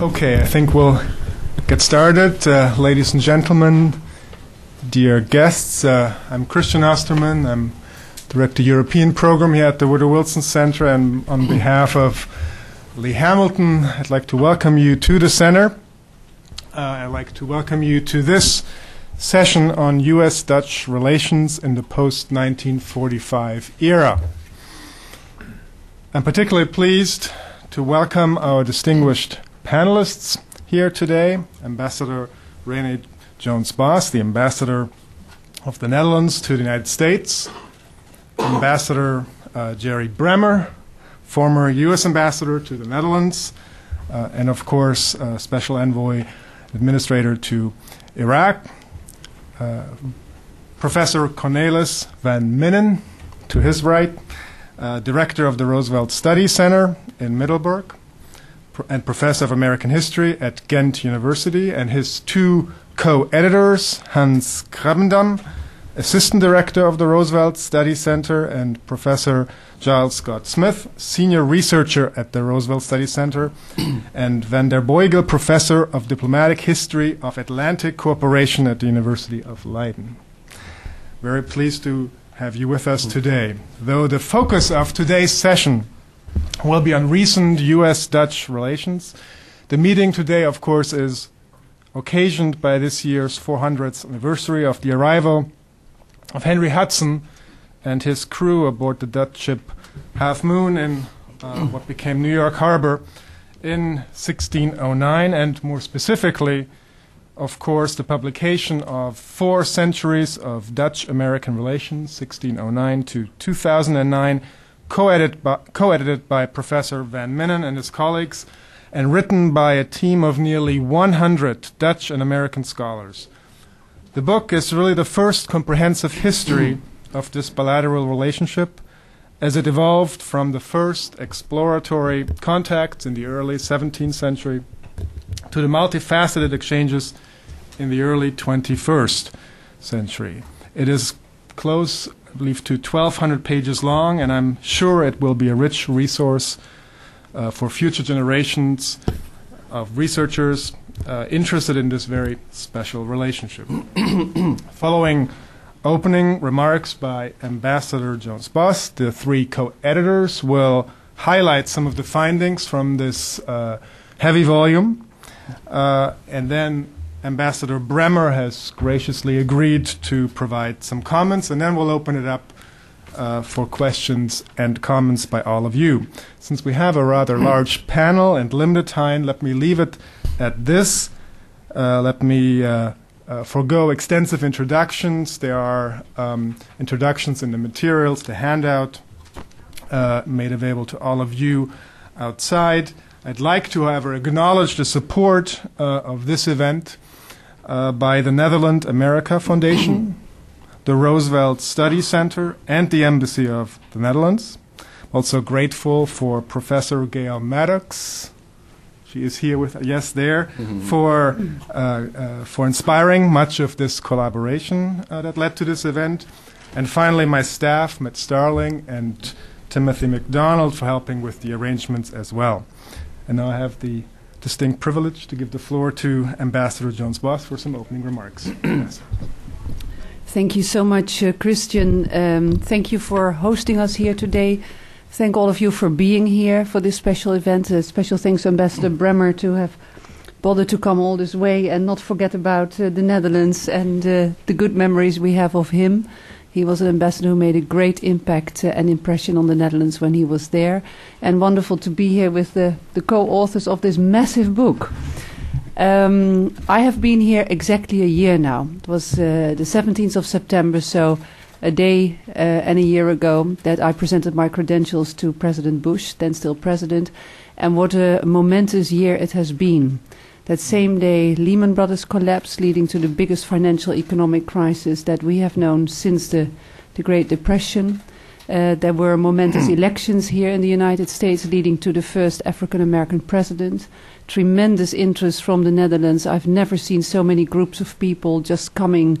Okay, I think we'll get started. Uh, ladies and gentlemen, dear guests, uh, I'm Christian Ostermann. I'm Director European Program here at the Woodrow Wilson Center, and on behalf of Lee Hamilton, I'd like to welcome you to the center. Uh, I'd like to welcome you to this session on U.S. Dutch relations in the post 1945 era. I'm particularly pleased to welcome our distinguished panelists here today Ambassador Renee Jones Bos, the ambassador of the Netherlands to the United States, Ambassador uh, Jerry Bremer, former U.S. ambassador to the Netherlands, uh, and of course, uh, Special Envoy Administrator to Iraq, uh, Professor Cornelis van Minnen, to his right, uh, Director of the Roosevelt Study Center in Middelburg, and professor of American history at Ghent University, and his two co editors, Hans Krabbendam, assistant director of the Roosevelt Study Center, and Professor Giles Scott Smith, senior researcher at the Roosevelt Study Center, and Van der Beugel, professor of diplomatic history of Atlantic Cooperation at the University of Leiden. Very pleased to have you with us today. Though the focus of today's session will be on recent U.S. Dutch relations. The meeting today, of course, is occasioned by this year's 400th anniversary of the arrival of Henry Hudson and his crew aboard the Dutch ship Half Moon in uh, what became New York Harbor in 1609, and more specifically, of course, the publication of four centuries of Dutch American relations, 1609 to 2009 co-edited by, co-edited by Professor Van Minnen and his colleagues, and written by a team of nearly 100 Dutch and American scholars. The book is really the first comprehensive history of this bilateral relationship as it evolved from the first exploratory contacts in the early 17th century to the multifaceted exchanges in the early 21st century. It is close I believe, to 1,200 pages long, and I'm sure it will be a rich resource uh, for future generations of researchers uh, interested in this very special relationship. Following opening remarks by Ambassador Jones Bos, the three co editors will highlight some of the findings from this uh, heavy volume, uh, and then Ambassador Bremer has graciously agreed to provide some comments, and then we'll open it up uh, for questions and comments by all of you. Since we have a rather large panel and limited time, let me leave it at this. Uh, let me uh, uh forego extensive introductions. There are um, introductions in the materials, the handout uh, made available to all of you outside. I'd like to, however, acknowledge the support uh, of this event uh, by the Netherlands America Foundation, the Roosevelt Study Center, and the Embassy of the Netherlands. Also grateful for Professor Gail Maddox. She is here with yes there mm-hmm. for uh, uh, for inspiring much of this collaboration uh, that led to this event, and finally my staff, Matt Starling and Timothy McDonald, for helping with the arrangements as well. And now I have the distinct privilege to give the floor to Ambassador Jones Bos for some opening remarks. Thank you so much, uh, Christian. Um, thank you for hosting us here today. Thank all of you for being here for this special event. Uh, special thanks to Ambassador Bremer to have bothered to come all this way and not forget about uh, the Netherlands and uh, the good memories we have of him. He was an ambassador who made a great impact uh, and impression on the Netherlands when he was there. And wonderful to be here with the, the co authors of this massive book. Um, I have been here exactly a year now. It was uh, the 17th of September, so a day uh, and a year ago that I presented my credentials to President Bush, then still president, and what a momentous year it has been. That same day, Lehman Brothers collapsed, leading to the biggest financial economic crisis that we have known since the, the Great Depression. Uh, there were momentous elections here in the United States, leading to the first African American president. Tremendous interest from the Netherlands. I've never seen so many groups of people just coming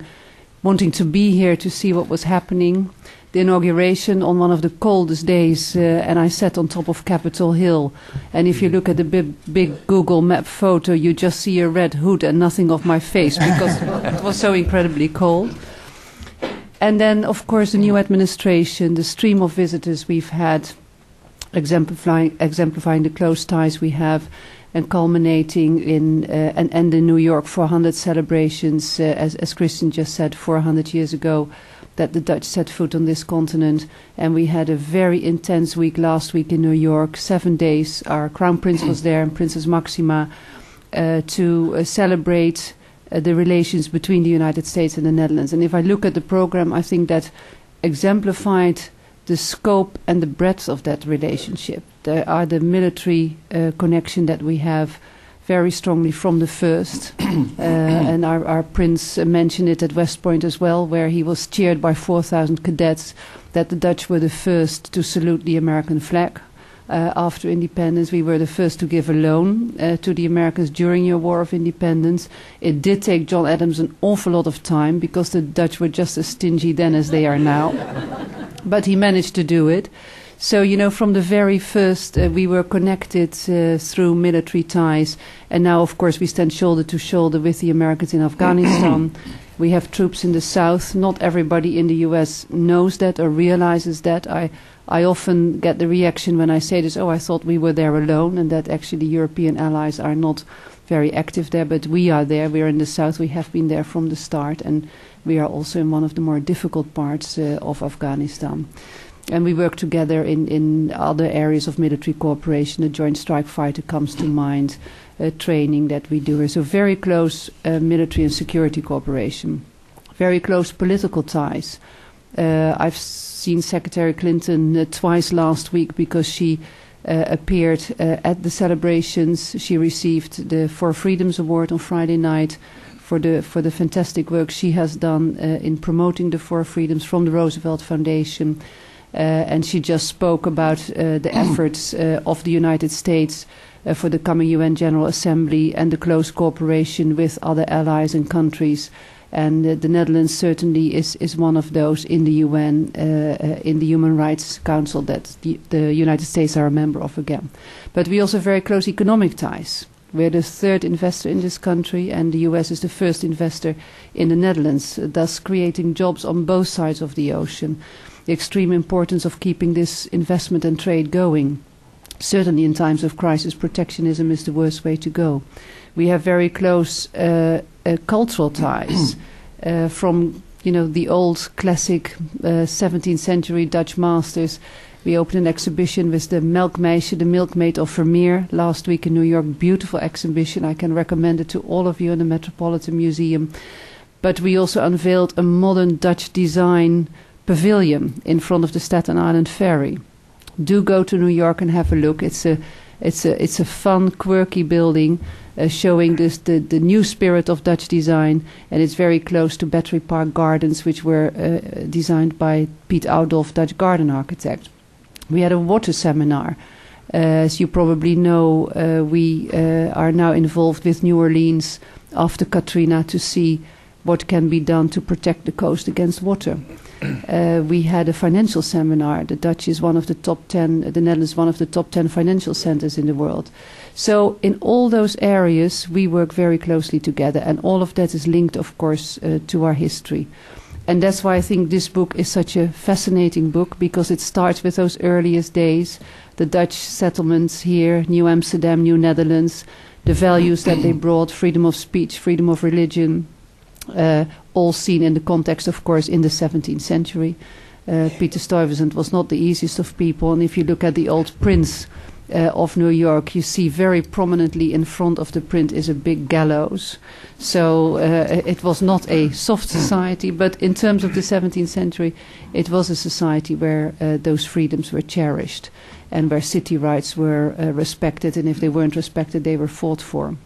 wanting to be here to see what was happening. The inauguration on one of the coldest days, uh, and I sat on top of Capitol Hill. And if you look at the big, big Google Map photo, you just see a red hood and nothing of my face because it was so incredibly cold. And then, of course, the new administration, the stream of visitors we've had, exemplifying, exemplifying the close ties we have, and culminating in uh, and, and the New York 400 celebrations, uh, as, as Christian just said, 400 years ago, that the Dutch set foot on this continent. And we had a very intense week last week in New York, seven days. Our Crown Prince was there and Princess Maxima uh, to uh, celebrate uh, the relations between the United States and the Netherlands. And if I look at the program, I think that exemplified the scope and the breadth of that relationship. There are the military uh, connection that we have very strongly from the first. uh, and our, our prince mentioned it at West Point as well, where he was cheered by 4,000 cadets that the Dutch were the first to salute the American flag. Uh, after independence, we were the first to give a loan uh, to the Americans during your War of Independence. It did take John Adams an awful lot of time because the Dutch were just as stingy then as they are now. but he managed to do it. So, you know, from the very first, uh, we were connected uh, through military ties. And now, of course, we stand shoulder to shoulder with the Americans in Afghanistan. we have troops in the south. Not everybody in the US knows that or realizes that. I I often get the reaction when I say this, oh, I thought we were there alone, and that actually the European allies are not very active there, but we are there. We are in the south. We have been there from the start, and we are also in one of the more difficult parts uh, of Afghanistan. And we work together in, in other areas of military cooperation. The Joint Strike Fighter comes to mind, uh, training that we do. So, very close uh, military and security cooperation, very close political ties. Uh, I've seen Secretary Clinton uh, twice last week because she uh, appeared uh, at the celebrations. She received the Four Freedoms Award on Friday night for the for the fantastic work she has done uh, in promoting the Four Freedoms from the Roosevelt Foundation. Uh, and she just spoke about the efforts of the United States for the coming UN General Assembly and the close cooperation with other allies and countries and uh, the Netherlands certainly is, is one of those in the UN, uh, uh, in the Human Rights Council that the, the, United States are a member of again. But we also have very close economic ties. We're the third investor in this country, and the US is the first investor in the Netherlands, thus creating jobs on both sides of the ocean. The extreme importance of keeping this investment and trade going. Certainly, in times of crisis, protectionism is the worst way to go. We have very close uh, uh, cultural ties uh, from you know the old classic 17th uh, century Dutch masters. We opened an exhibition with the Melkmeisje, the milkmaid of Vermeer, last week in New York. Beautiful exhibition. I can recommend it to all of you in the Metropolitan Museum. But we also unveiled a modern Dutch design pavilion in front of the Staten Island Ferry. Do go to New York and have a look. It's a it's a it's a fun, quirky building uh, showing this the, the new spirit of Dutch design, and it's very close to Battery Park Gardens, which were uh, designed by Piet Oudolf, Dutch garden architect. We had a water seminar. Uh, as you probably know, uh, we uh, are now involved with New Orleans after Katrina to see what can be done to protect the coast against water. Uh, we had a financial seminar. The Dutch is one of the top 10, the Netherlands one of the top 10 financial centers in the world. So in all those areas, we work very closely together, and all of that is linked, of course, uh, to our history. And that's why I think this book is such a fascinating book because it starts with those earliest days, the Dutch settlements here, New Amsterdam, New Netherlands, the values that they brought, freedom of speech, freedom of religion, uh, all seen in the context, of course, in the 17th century. Uh, Peter Stuyvesant was not the easiest of people, and if you look at the old prints uh, of New York, you see very prominently in front of the print is a big gallows. So uh, it was not a soft society, but in terms of the 17th century, it was a society where uh, those freedoms were cherished and where city rights were uh, respected, and if they weren't respected, they were fought for.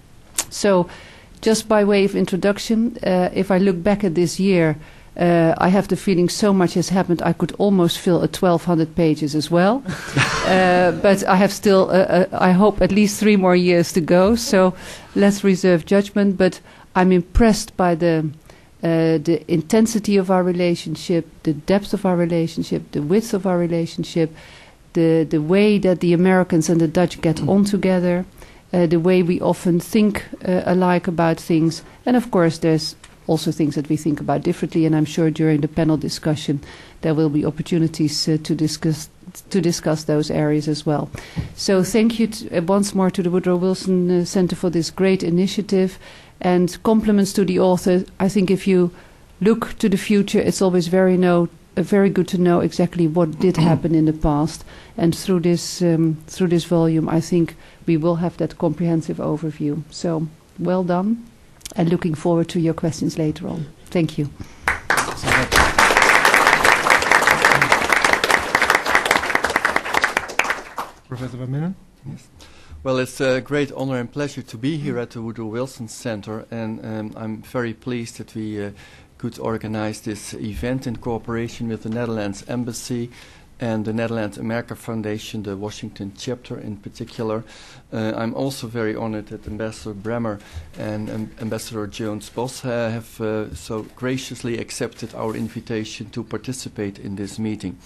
So, just by way of introduction, uh, if I look back at this year, uh, I have the feeling so much has happened. I could almost fill a 1200 pages as well, uh, but I have still, uh, uh, I hope, at least three more years to go. So let's reserve judgment. But I'm impressed by the uh, the intensity of our relationship, the depth of our relationship, the width of our relationship, the the way that the Americans and the Dutch get on together, uh, the way we often think uh, alike about things, and of course there's also things that we think about differently. And I'm sure during the panel discussion there will be opportunities uh, to discuss to discuss those areas as well. So thank you to, uh, once more to the Woodrow Wilson uh, Center for this great initiative, and compliments to the author. I think if you look to the future, it's always very know uh, very good to know exactly what did happen in the past. And through this um, through this volume, I think we will have that comprehensive overview. So well done, and looking forward to your questions later on. Thank you. Professor Van Minnen? Yes. Well, it's a great honor and pleasure to be here at the Woodrow Wilson Center, and um, I'm very pleased that we uh, could organize this event in cooperation with the Netherlands Embassy and the Netherlands America Foundation, the Washington chapter in particular. Uh, I'm also very honored that Ambassador Bremer and um, Ambassador Jones Bos uh, have uh, so graciously accepted our invitation to participate in this meeting.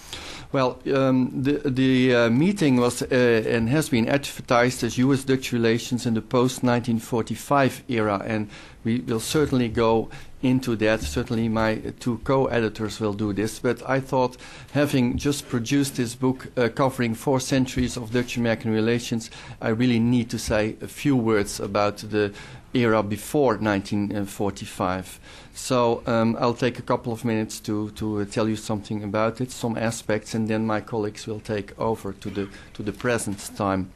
Well, um, the, the uh, meeting was uh, and has been advertised as U.S. Dutch relations in the post 1945 era, and we will certainly go into that. Certainly, my two co-editors will do this. But I thought, having just produced this book uh, covering four centuries of Dutch-American relations, I really need to say a few words about the era before 1945. So um, I'll take a couple of minutes to to tell you something about it, some aspects, and then my colleagues will take over to the to the present time.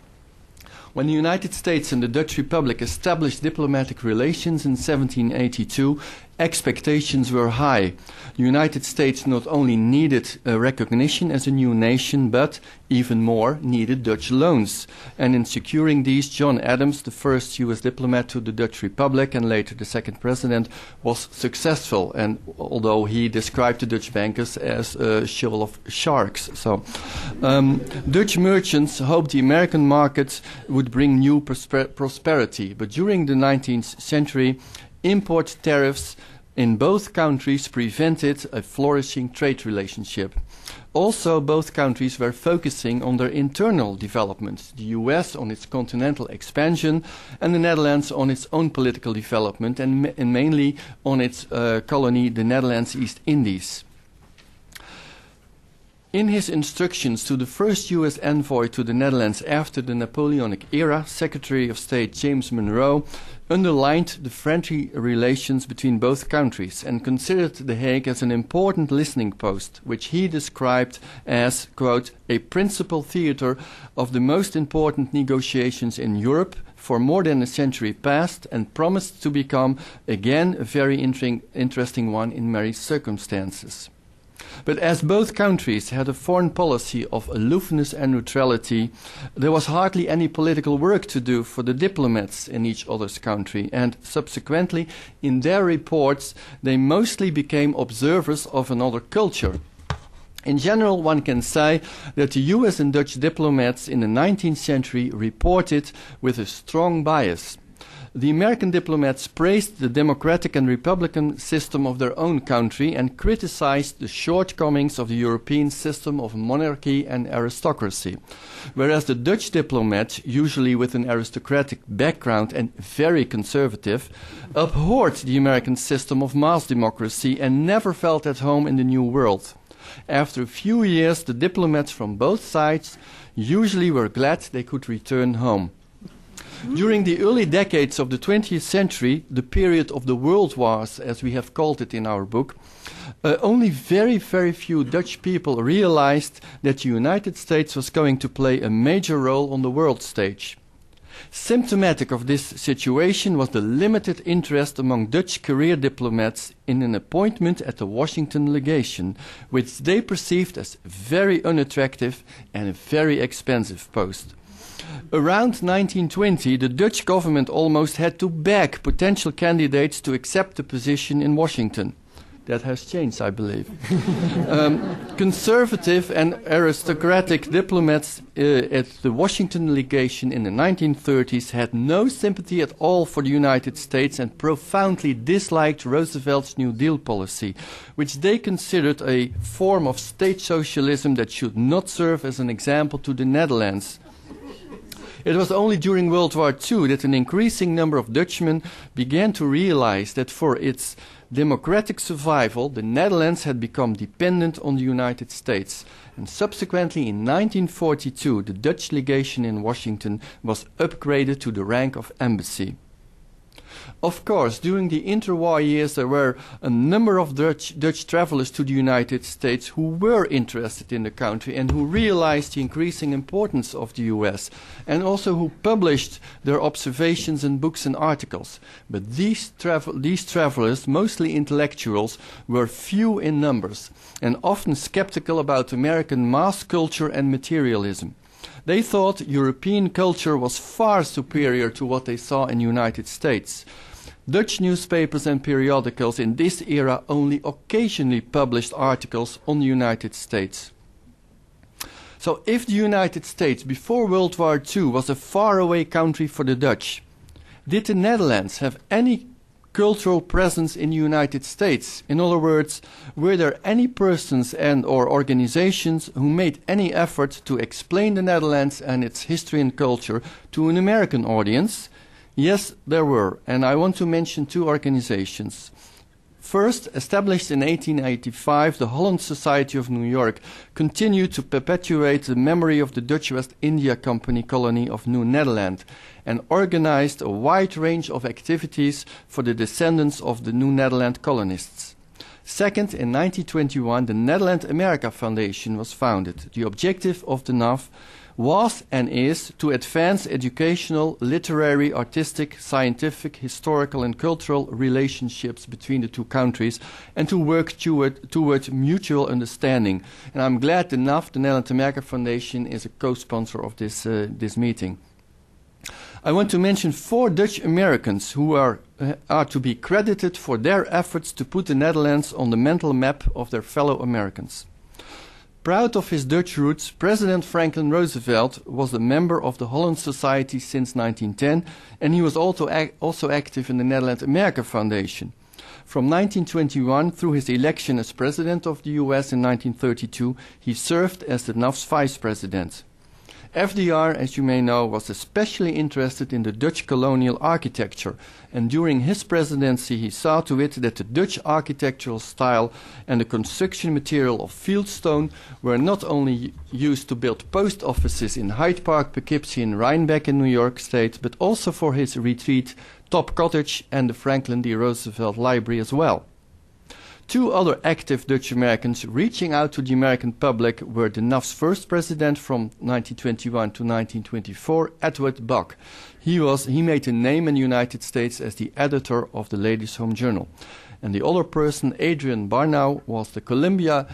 When the United States and the Dutch Republic established diplomatic relations in 1782, expectations were high. The United States not only needed uh, recognition as a new nation, but even more needed Dutch loans. And in securing these, John Adams, the first U.S. diplomat to the Dutch Republic and later the second president, was successful. And although he described the Dutch bankers as a shoal of sharks, so um, Dutch merchants hoped the American markets would bring new prosper prosperity. But during the 19th century, import tariffs in both countries prevented a flourishing trade relationship. Also, both countries were focusing on their internal development, the US on its continental expansion, and the Netherlands on its own political development, and, ma and mainly on its uh, colony, the Netherlands East Indies. In his instructions to the first U.S. envoy to the Netherlands after the Napoleonic era, Secretary of State James Monroe underlined the friendly relations between both countries and considered The Hague as an important listening post, which he described as, quote, a principal theater of the most important negotiations in Europe for more than a century past and promised to become again a very interesting one in many circumstances. But as both countries had a foreign policy of aloofness and neutrality, there was hardly any political work to do for the diplomats in each other's country, and subsequently, in their reports, they mostly became observers of another culture. In general, one can say that the US and Dutch diplomats in the 19th century reported with a strong bias the American diplomats praised the democratic and republican system of their own country and criticized the shortcomings of the European system of monarchy and aristocracy, whereas the Dutch diplomats, usually with an aristocratic background and very conservative, abhorred the American system of mass democracy and never felt at home in the New World. After a few years, the diplomats from both sides usually were glad they could return home. During the early decades of the 20th century, the period of the world wars, as we have called it in our book, uh, only very, very few Dutch people realized that the United States was going to play a major role on the world stage. Symptomatic of this situation was the limited interest among Dutch career diplomats in an appointment at the Washington legation, which they perceived as very unattractive and a very expensive post. Around 1920, the Dutch government almost had to beg potential candidates to accept the position in Washington. That has changed, I believe. um, conservative and aristocratic diplomats uh, at the Washington legation in the 1930s had no sympathy at all for the United States and profoundly disliked Roosevelt's New Deal policy, which they considered a form of state socialism that should not serve as an example to the Netherlands. It was only during World War II that an increasing number of Dutchmen began to realize that for its democratic survival, the Netherlands had become dependent on the United States. And subsequently, in 1942, the Dutch legation in Washington was upgraded to the rank of embassy. Of course, during the interwar years, there were a number of Dutch, Dutch travelers to the United States who were interested in the country and who realized the increasing importance of the US, and also who published their observations in books and articles. But these, travel, these travelers, mostly intellectuals, were few in numbers and often skeptical about American mass culture and materialism. They thought European culture was far superior to what they saw in the United States. Dutch newspapers and periodicals in this era only occasionally published articles on the United States. So, if the United States before World War II was a faraway country for the Dutch, did the Netherlands have any cultural presence in the United States? In other words, were there any persons and or organizations who made any effort to explain the Netherlands and its history and culture to an American audience? Yes, there were, and I want to mention two organizations. First, established in 1885, the Holland Society of New York continued to perpetuate the memory of the Dutch West India Company colony of New Netherland and organized a wide range of activities for the descendants of the New Netherland colonists. Second, in 1921, the Netherland America Foundation was founded. The objective of the NAF was and is to advance educational, literary, artistic, scientific, historical, and cultural relationships between the two countries and to work toward, toward mutual understanding. And I'm glad the the Netherlands America Foundation, is a co sponsor of this, uh, this meeting. I want to mention four Dutch Americans who are, uh, are to be credited for their efforts to put the Netherlands on the mental map of their fellow Americans. Proud of his Dutch roots, President Franklin Roosevelt was a member of the Holland Society since 1910, and he was also, ac also active in the Netherlands America Foundation. From 1921 through his election as President of the US in 1932, he served as the NAF's Vice President. FDR, as you may know, was especially interested in the Dutch colonial architecture, and during his presidency he saw to it that the Dutch architectural style and the construction material of fieldstone were not only used to build post offices in Hyde Park, Poughkeepsie, and Rhinebeck in New York State, but also for his retreat, Top Cottage, and the Franklin D. Roosevelt Library as well. Two other active Dutch Americans reaching out to the American public were the NAF's first president from 1921 to 1924, Edward Bok. He, was, he made a name in the United States as the editor of the Ladies' Home Journal. And the other person, Adrian Barnouw, was the Columbia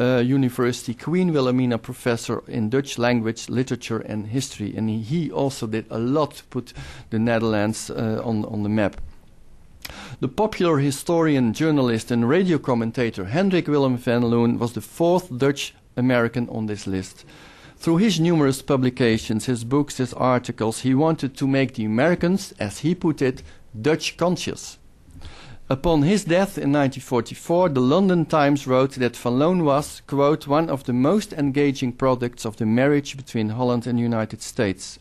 uh, University Queen Wilhelmina professor in Dutch language, literature, and history. And he, he also did a lot to put the Netherlands uh, on, on the map. The popular historian, journalist, and radio commentator Hendrik Willem van Loon was the fourth Dutch American on this list. Through his numerous publications, his books, his articles, he wanted to make the Americans, as he put it, Dutch conscious. Upon his death in 1944, the London Times wrote that Van Loon was, quote, one of the most engaging products of the marriage between Holland and the United States.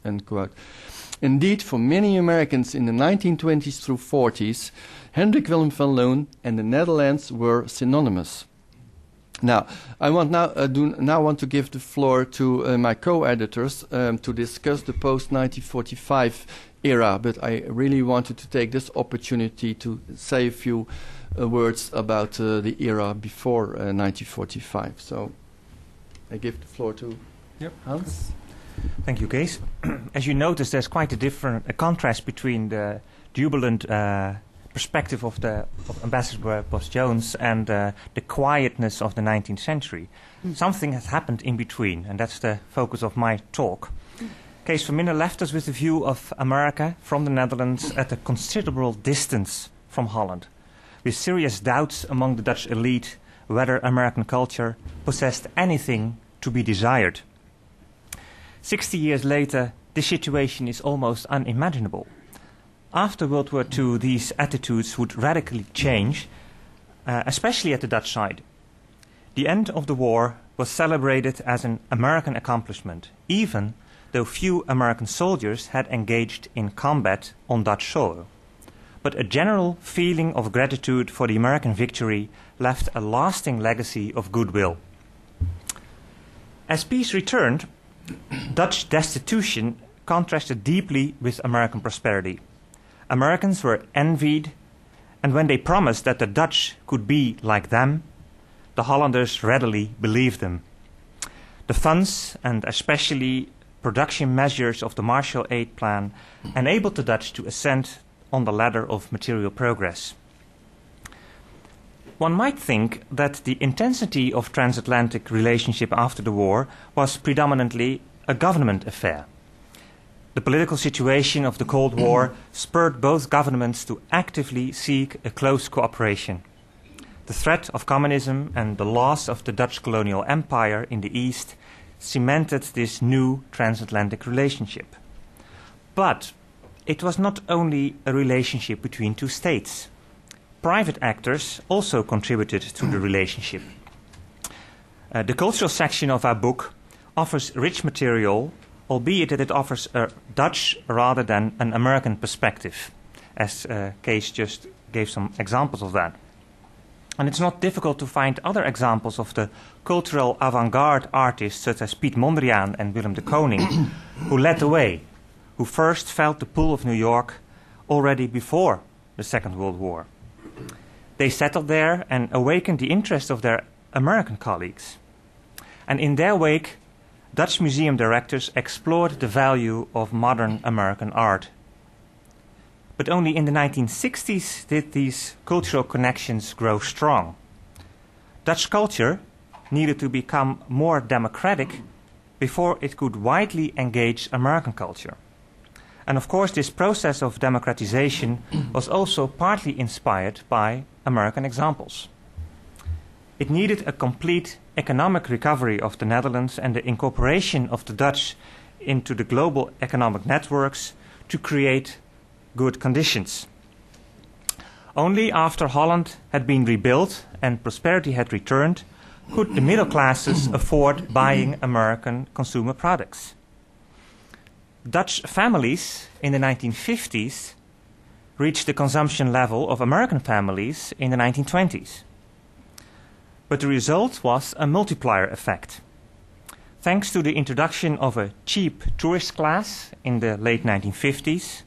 Indeed, for many Americans in the 1920s through 40s, Hendrik Willem van Loon and the Netherlands were synonymous. Now, I want now, uh, do now want to give the floor to uh, my co-editors um, to discuss the post-1945 era, but I really wanted to take this opportunity to say a few uh, words about uh, the era before 1945. Uh, so, I give the floor to yep. Hans. Thank you, Kees. As you notice, there's quite a different a contrast between the jubilant uh, perspective of the of Ambassador Bos Jones and uh, the quietness of the 19th century. Mm. Something has happened in between, and that's the focus of my talk. Mm. Kees Van Minnen left us with a view of America from the Netherlands at a considerable distance from Holland. with serious doubts among the Dutch elite whether American culture possessed anything to be desired. Sixty years later, this situation is almost unimaginable. After World War II, these attitudes would radically change, uh, especially at the Dutch side. The end of the war was celebrated as an American accomplishment, even though few American soldiers had engaged in combat on Dutch soil. But a general feeling of gratitude for the American victory left a lasting legacy of goodwill. As peace returned, Dutch destitution contrasted deeply with American prosperity. Americans were envied, and when they promised that the Dutch could be like them, the Hollanders readily believed them. The funds, and especially production measures of the Marshall Aid Plan, enabled the Dutch to ascend on the ladder of material progress. One might think that the intensity of transatlantic relationship after the war was predominantly a government affair. The political situation of the Cold War spurred both governments to actively seek a close cooperation. The threat of communism and the loss of the Dutch colonial empire in the East cemented this new transatlantic relationship. But it was not only a relationship between two states. Private actors also contributed to the relationship. Uh, the cultural section of our book offers rich material albeit that it offers a Dutch rather than an American perspective, as uh, Kees just gave some examples of that. And it's not difficult to find other examples of the cultural avant-garde artists such as Piet Mondrian and Willem de Kooning, who led the way, who first felt the pull of New York already before the Second World War. They settled there and awakened the interest of their American colleagues. And in their wake, Dutch museum directors explored the value of modern American art. But only in the 1960s did these cultural connections grow strong. Dutch culture needed to become more democratic before it could widely engage American culture. And of course, this process of democratization was also partly inspired by American examples. It needed a complete economic recovery of the Netherlands and the incorporation of the Dutch into the global economic networks to create good conditions. Only after Holland had been rebuilt and prosperity had returned could the middle classes afford buying American consumer products. Dutch families in the 1950s reached the consumption level of American families in the 1920s but the result was a multiplier effect. Thanks to the introduction of a cheap tourist class in the late 1950s,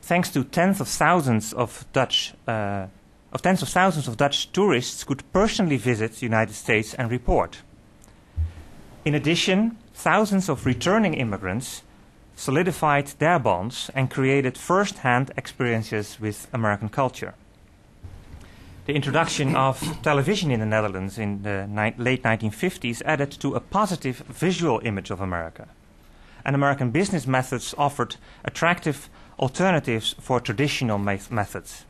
thanks to tens of thousands of Dutch uh, of tens of thousands of Dutch tourists could personally visit the United States and report. In addition, thousands of returning immigrants solidified their bonds and created first-hand experiences with American culture the introduction of television in the Netherlands in the late 1950s added to a positive visual image of America. And American business methods offered attractive alternatives for traditional me- methods.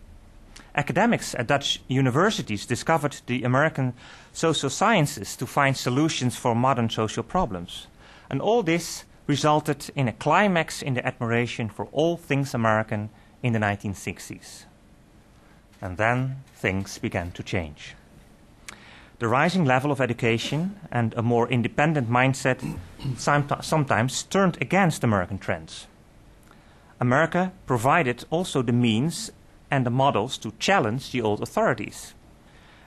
Academics at Dutch universities discovered the American social sciences to find solutions for modern social problems. And all this resulted in a climax in the admiration for all things American in the 1960s. And then things began to change. The rising level of education and a more independent mindset sometimes turned against American trends. America provided also the means and the models to challenge the old authorities.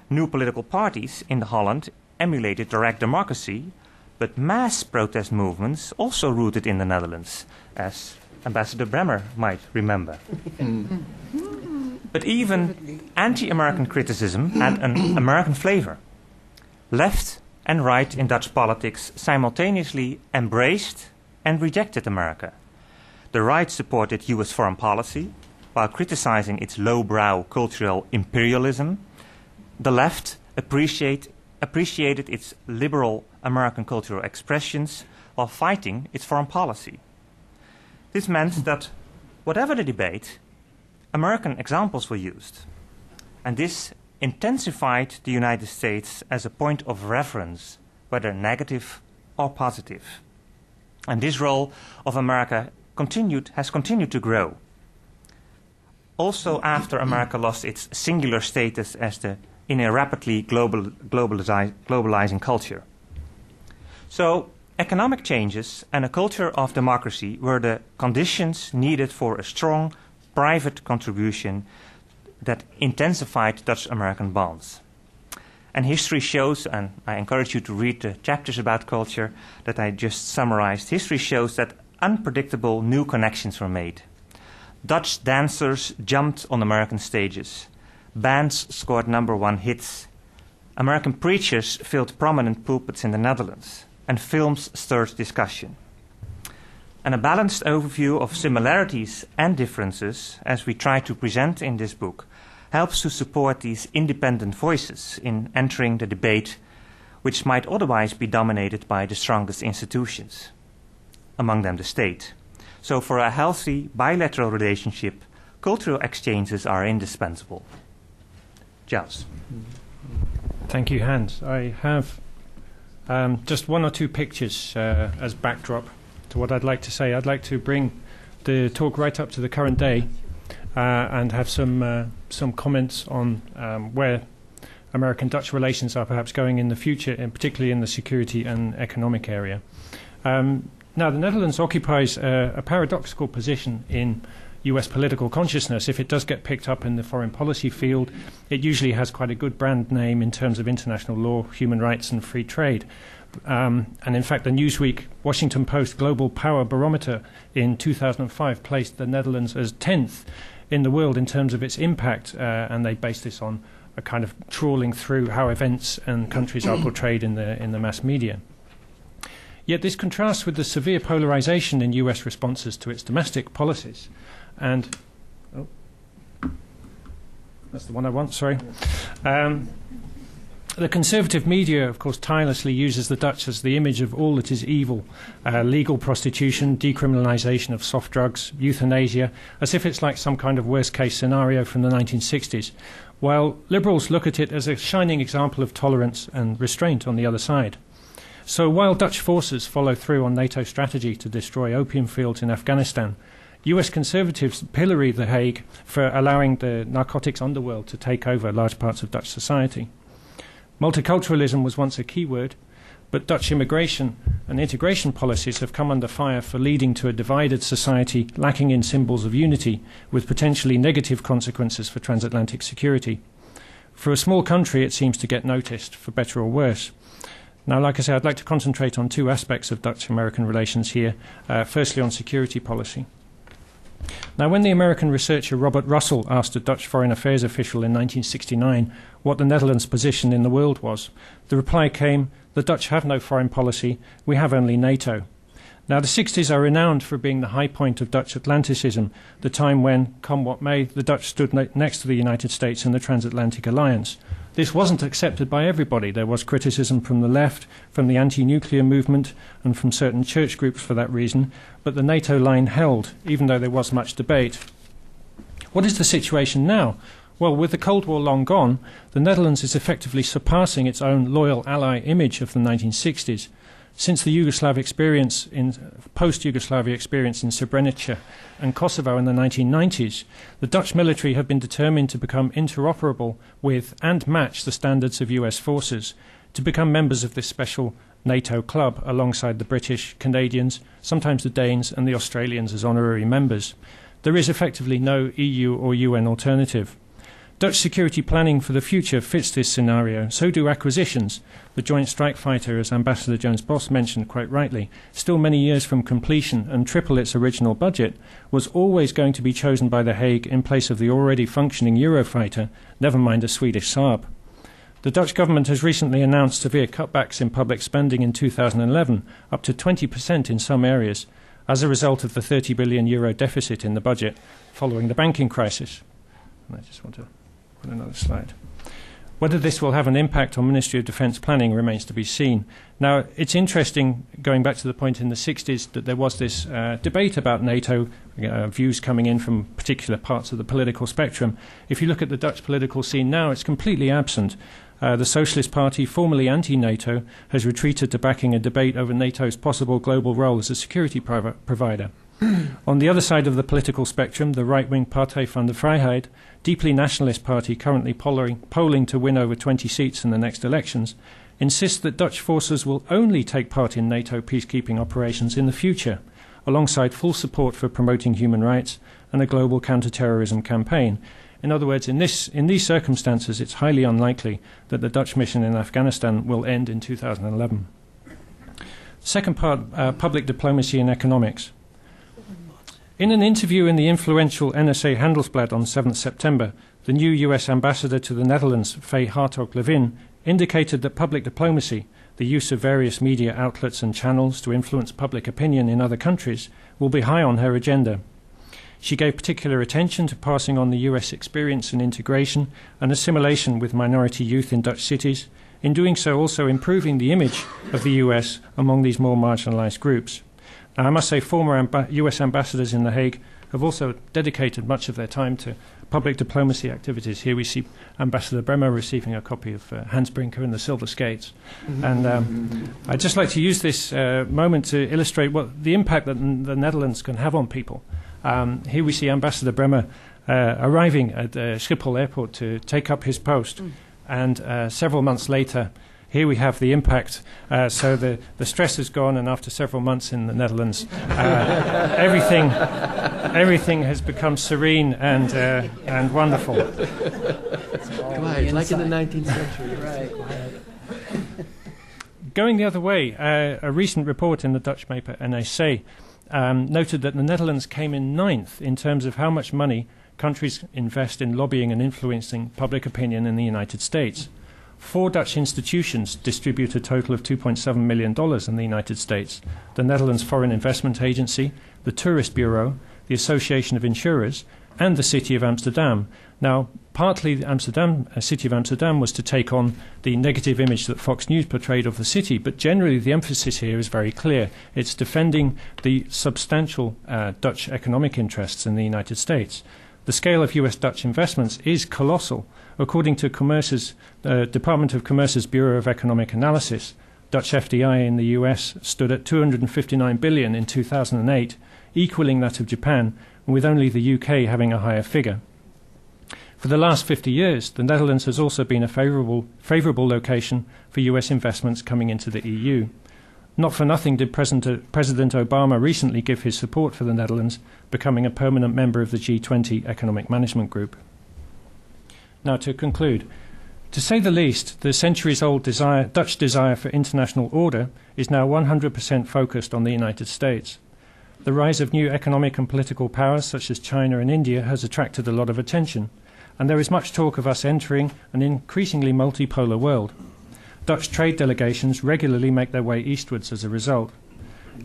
New political parties in the Holland emulated direct democracy, but mass protest movements also rooted in the Netherlands, as Ambassador Bremer might remember. But even anti American criticism had an American flavor. Left and right in Dutch politics simultaneously embraced and rejected America. The right supported US foreign policy while criticizing its lowbrow cultural imperialism. The left appreciate, appreciated its liberal American cultural expressions while fighting its foreign policy. This meant that whatever the debate, American examples were used. And this intensified the United States as a point of reference, whether negative or positive. And this role of America continued, has continued to grow. Also, after America lost its singular status as the in a rapidly global, globalizing culture. So, economic changes and a culture of democracy were the conditions needed for a strong private contribution that intensified Dutch American bonds. And history shows, and I encourage you to read the chapters about culture that I just summarized. History shows that unpredictable new connections were made. Dutch dancers jumped on American stages. Bands scored number one hits. American preachers filled prominent pulpits in the Netherlands. And films stirred discussion. And a balanced overview of similarities and differences, as we try to present in this book, helps to support these independent voices in entering the debate, which might otherwise be dominated by the strongest institutions, among them the state. So, for a healthy bilateral relationship, cultural exchanges are indispensable. Giles. Thank you, Hans. I have um, just one or two pictures uh, as backdrop to what I'd like to say. I'd like to bring the talk right up to the current day uh, and have some uh, some comments on um, where American Dutch relations are perhaps going in the future, and particularly in the security and economic area. Um, now, the Netherlands occupies a, a paradoxical position in US political consciousness. If it does get picked up in the foreign policy field, it usually has quite a good brand name in terms of international law, human rights, and free trade. Um, and in fact, the Newsweek Washington Post Global Power Barometer in 2005 placed the Netherlands as 10th in the world in terms of its impact, uh, and they based this on a kind of trawling through how events and countries are portrayed in the in the mass media. Yet this contrasts with the severe polarization in US responses to its domestic policies. And oh, that's the one I want, sorry. Um, the conservative media, of course, tirelessly uses the Dutch as the image of all that is evil uh, legal prostitution, decriminalisation of soft drugs, euthanasia, as if it's like some kind of worst case scenario from the 1960s, while liberals look at it as a shining example of tolerance and restraint on the other side. So while Dutch forces follow through on NATO strategy to destroy opium fields in Afghanistan, US conservatives pillory The Hague for allowing the narcotics underworld to take over large parts of Dutch society. Multiculturalism was once a key word, but Dutch immigration and integration policies have come under fire for leading to a divided society lacking in symbols of unity, with potentially negative consequences for transatlantic security. For a small country, it seems to get noticed, for better or worse. Now, like I say, I'd like to concentrate on two aspects of Dutch American relations here. Uh, firstly, on security policy. Now, when the American researcher Robert Russell asked a Dutch foreign affairs official in 1969 what the Netherlands' position in the world was, the reply came The Dutch have no foreign policy, we have only NATO. Now, the 60s are renowned for being the high point of Dutch Atlanticism, the time when, come what may, the Dutch stood next to the United States in the transatlantic alliance. This wasn't accepted by everybody. There was criticism from the left, from the anti nuclear movement, and from certain church groups for that reason, but the NATO line held, even though there was much debate. What is the situation now? Well, with the Cold War long gone, the Netherlands is effectively surpassing its own loyal ally image of the 1960s. Since the Yugoslav experience in post Yugoslavia experience in Srebrenica and Kosovo in the 1990s, the Dutch military have been determined to become interoperable with and match the standards of US forces, to become members of this special NATO club alongside the British, Canadians, sometimes the Danes, and the Australians as honorary members. There is effectively no EU or UN alternative. Dutch security planning for the future fits this scenario. So do acquisitions. The Joint Strike Fighter, as Ambassador Jones Bos mentioned quite rightly, still many years from completion and triple its original budget, was always going to be chosen by The Hague in place of the already functioning Eurofighter, never mind a Swedish Saab. The Dutch government has recently announced severe cutbacks in public spending in 2011, up to 20% in some areas, as a result of the 30 billion euro deficit in the budget following the banking crisis. And I just want to put another slide. Whether this will have an impact on Ministry of Defence planning remains to be seen. Now, it's interesting, going back to the point in the 60s, that there was this uh, debate about NATO uh, views coming in from particular parts of the political spectrum. If you look at the Dutch political scene now, it's completely absent. Uh, the Socialist Party, formerly anti NATO, has retreated to backing a debate over NATO's possible global role as a security provider. On the other side of the political spectrum, the right wing Partij van de Vrijheid, deeply nationalist party currently polling, polling to win over 20 seats in the next elections, insists that Dutch forces will only take part in NATO peacekeeping operations in the future, alongside full support for promoting human rights and a global counter-terrorism campaign. In other words, in, this, in these circumstances, it's highly unlikely that the Dutch mission in Afghanistan will end in 2011. Second part, uh, public diplomacy and economics. In an interview in the influential NRC Handelsblad on 7th September, the new US ambassador to the Netherlands, Fay Hartog Levin, indicated that public diplomacy, the use of various media outlets and channels to influence public opinion in other countries, will be high on her agenda. She gave particular attention to passing on the US experience in integration and assimilation with minority youth in Dutch cities, in doing so also improving the image of the US among these more marginalized groups. Now, I must say, former amb- US ambassadors in The Hague have also dedicated much of their time to public diplomacy activities. Here we see Ambassador Bremer receiving a copy of uh, Hans Brinker and the Silver Skates. Mm-hmm. And um, I'd just like to use this uh, moment to illustrate what the impact that n- the Netherlands can have on people. Um, here we see Ambassador Bremer uh, arriving at uh, Schiphol Airport to take up his post. Mm. And uh, several months later, here we have the impact. Uh, so the, the stress is gone, and after several months in the Netherlands, uh, everything, everything has become serene and, uh, and wonderful. Quiet, like in the 19th century. right. Going the other way, uh, a recent report in the Dutch paper NRC um, noted that the Netherlands came in ninth in terms of how much money countries invest in lobbying and influencing public opinion in the United States. Four Dutch institutions distribute a total of $2.7 million in the United States the Netherlands Foreign Investment Agency, the Tourist Bureau, the Association of Insurers, and the City of Amsterdam. Now, partly the Amsterdam, uh, City of Amsterdam was to take on the negative image that Fox News portrayed of the city, but generally the emphasis here is very clear. It's defending the substantial uh, Dutch economic interests in the United States. The scale of US Dutch investments is colossal. According to Commerce's, uh, Department of Commerce's Bureau of Economic Analysis, Dutch FDI in the US stood at 259 billion in 2008, equaling that of Japan, with only the UK having a higher figure. For the last 50 years, the Netherlands has also been a favourable, favourable location for US investments coming into the EU. Not for nothing did President, President Obama recently give his support for the Netherlands becoming a permanent member of the G20 Economic Management Group. Now, to conclude, to say the least, the centuries old desire, Dutch desire for international order is now 100% focused on the United States. The rise of new economic and political powers such as China and India has attracted a lot of attention, and there is much talk of us entering an increasingly multipolar world. Dutch trade delegations regularly make their way eastwards as a result.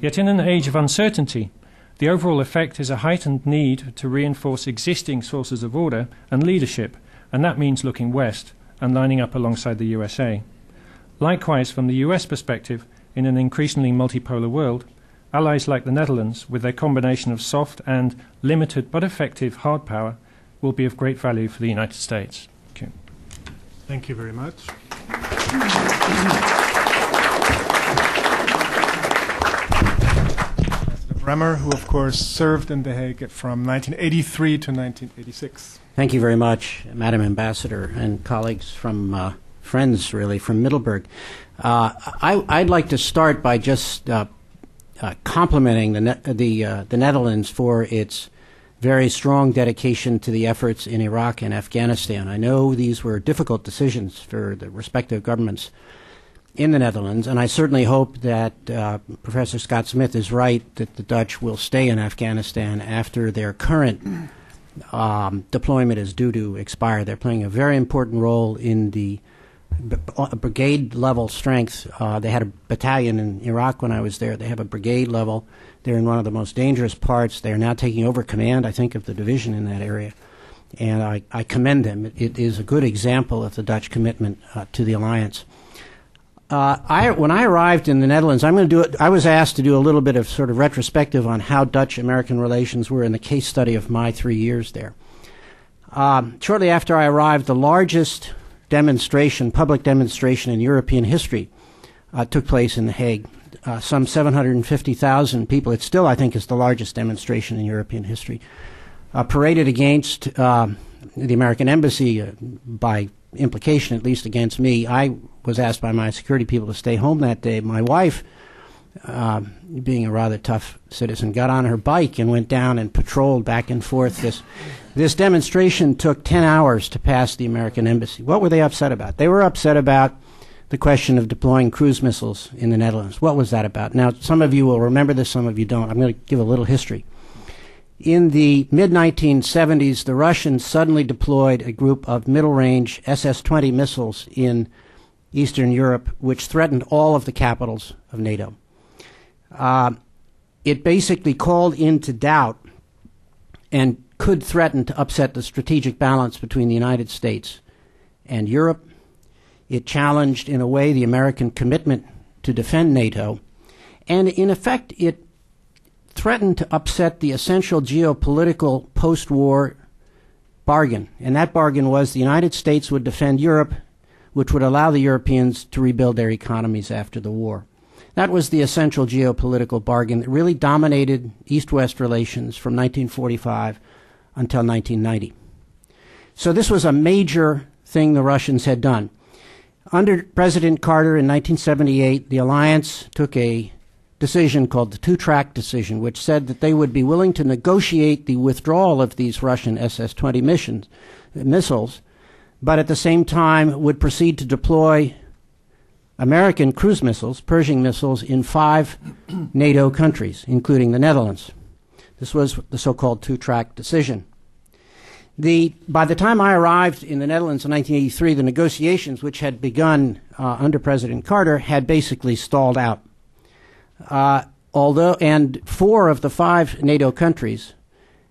Yet, in an age of uncertainty, the overall effect is a heightened need to reinforce existing sources of order and leadership and that means looking west and lining up alongside the USA. Likewise, from the US perspective, in an increasingly multipolar world, allies like the Netherlands, with their combination of soft and limited but effective hard power, will be of great value for the United States. Thank you, Thank you very much. Bremer, who of course served in The Hague from 1983 to 1986. Thank you very much, Madam Ambassador and colleagues from uh, friends, really, from Middelburg. Uh, I, would like to start by just uh, uh complimenting the, ne- the, uh, the Netherlands for its very strong dedication to the efforts in Iraq and Afghanistan. I know these were difficult decisions for the respective governments in the Netherlands, and I certainly hope that uh, Professor Scott Smith is right that the Dutch will stay in Afghanistan after their current um, deployment is due to expire. They're playing a very important role in the uh, brigade level strength. Uh, they had a battalion in Iraq when I was there. They have a brigade level. They're in one of the most dangerous parts. They are now taking over command, I think, of the division in that area. And I, I commend them. It, it is a good example of the Dutch commitment uh, to the alliance. Uh, I, when I arrived in the Netherlands, I'm going to do it. I was asked to do a little bit of sort of retrospective on how Dutch-American relations were in the case study of my three years there. Um, shortly after I arrived, the largest demonstration, public demonstration in European history, uh, took place in The Hague. Uh, some 750,000 people. It still, I think, is the largest demonstration in European history. Uh, paraded against um, the American embassy uh, by implication, at least against me. I was asked by my security people to stay home that day. My wife, uh, being a rather tough citizen, got on her bike and went down and patrolled back and forth. This this demonstration took ten hours to pass the American embassy. What were they upset about? They were upset about the question of deploying cruise missiles in the Netherlands. What was that about? Now, some of you will remember this, some of you don't. I'm going to give a little history. In the mid 1970s, the Russians suddenly deployed a group of middle range SS 20 missiles in Eastern Europe, which threatened all of the capitals of NATO. Uh, it basically called into doubt and could threaten to upset the strategic balance between the United States and Europe. It challenged, in a way, the American commitment to defend NATO. And in effect, it threatened to upset the essential geopolitical post war bargain. And that bargain was the United States would defend Europe, which would allow the Europeans to rebuild their economies after the war. That was the essential geopolitical bargain that really dominated East West relations from 1945 until 1990. So this was a major thing the Russians had done. Under President Carter in 1978, the alliance took a decision called the two track decision, which said that they would be willing to negotiate the withdrawal of these Russian SS 20 missions, missiles, but at the same time would proceed to deploy American cruise missiles, Pershing missiles, in five NATO countries, including the Netherlands. This was the so called two track decision. The, by the time I arrived in the Netherlands in 1983, the negotiations, which had begun uh, under President Carter, had basically stalled out. Uh, although, and four of the five NATO countries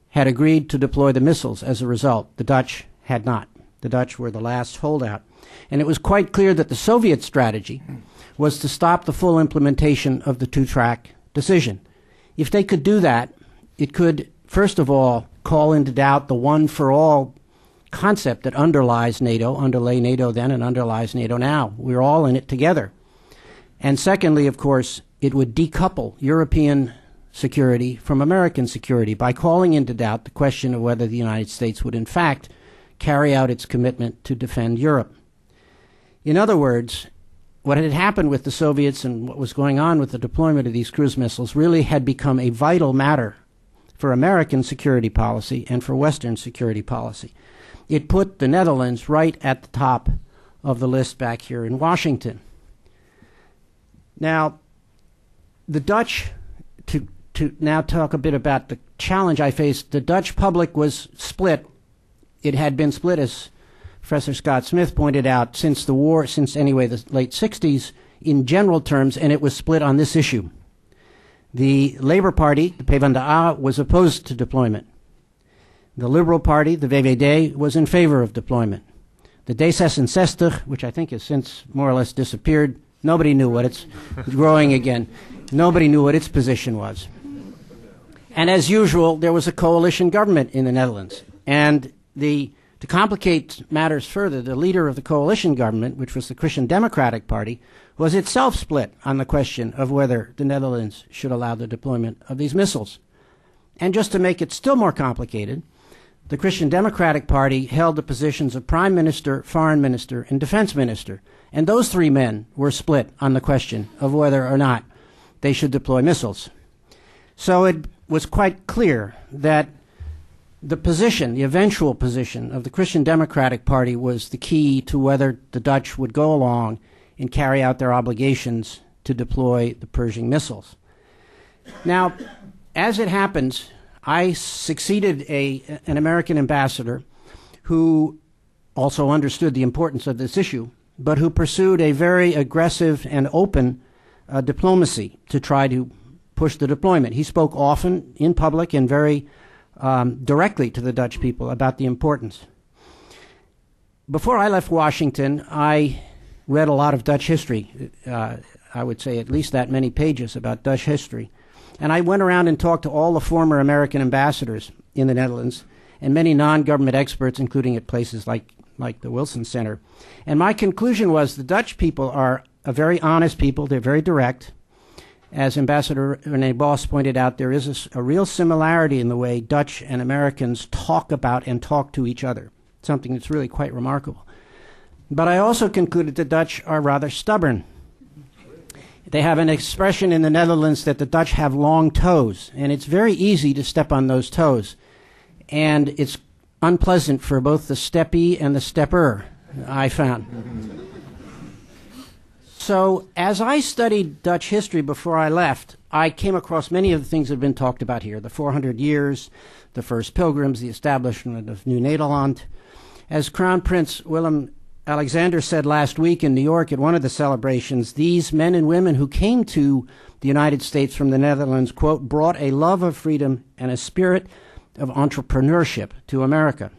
had agreed to deploy the missiles as a result. The Dutch had not. The Dutch were the last holdout. And it was quite clear that the Soviet strategy was to stop the full implementation of the two track decision. If they could do that, it could, first of all, call into doubt the one for all concept that underlies NATO, underlay NATO then, and underlies NATO now. We're all in it together. And secondly, of course, it would decouple European security from American security by calling into doubt the question of whether the United States would, in fact, carry out its commitment to defend Europe. In other words, what had happened with the Soviets and what was going on with the deployment of these cruise missiles really had become a vital matter for American security policy and for Western security policy. It put the Netherlands right at the top of the list back here in Washington. Now, the Dutch, to, to now talk a bit about the challenge I faced, the Dutch public was split. It had been split, as Professor Scott Smith pointed out, since the war, since anyway the late 60s, in general terms, and it was split on this issue. The Labour Party, the PvdA, was opposed to deployment. The Liberal Party, the VVD, was in favor of deployment. The D66, which I think has since more or less disappeared, nobody knew what it's growing again. Nobody knew what its position was. And as usual, there was a coalition government in the Netherlands. And the, to complicate matters further, the leader of the coalition government, which was the Christian Democratic Party, was itself split on the question of whether the Netherlands should allow the deployment of these missiles. And just to make it still more complicated, the Christian Democratic Party held the positions of Prime Minister, Foreign Minister, and Defense Minister. And those three men were split on the question of whether or not they should deploy missiles. So it was quite clear that the position, the eventual position of the Christian Democratic Party was the key to whether the Dutch would go along and carry out their obligations to deploy the Pershing missiles. Now, as it happens, I succeeded a, an American ambassador who also understood the importance of this issue, but who pursued a very aggressive and open uh, diplomacy to try to push the deployment. He spoke often in public and very um, directly to the Dutch people about the importance. Before I left Washington, I read a lot of Dutch history. Uh, I would say at least that many pages about Dutch history. And I went around and talked to all the former American ambassadors in the Netherlands and many non government experts, including at places like, like the Wilson Center. And my conclusion was the Dutch people are a very honest people, they're very direct. As Ambassador Renee Bos pointed out, there is a, a real similarity in the way Dutch and Americans talk about and talk to each other, something that's really quite remarkable. But I also concluded the Dutch are rather stubborn. They have an expression in the Netherlands that the Dutch have long toes, and it's very easy to step on those toes. And it's unpleasant for both the steppy and the stepper, I found. So, as I studied Dutch history before I left, I came across many of the things that have been talked about here the 400 years, the first pilgrims, the establishment of New Nederland. As Crown Prince Willem Alexander said last week in New York at one of the celebrations, these men and women who came to the United States from the Netherlands, quote, brought a love of freedom and a spirit of entrepreneurship to America.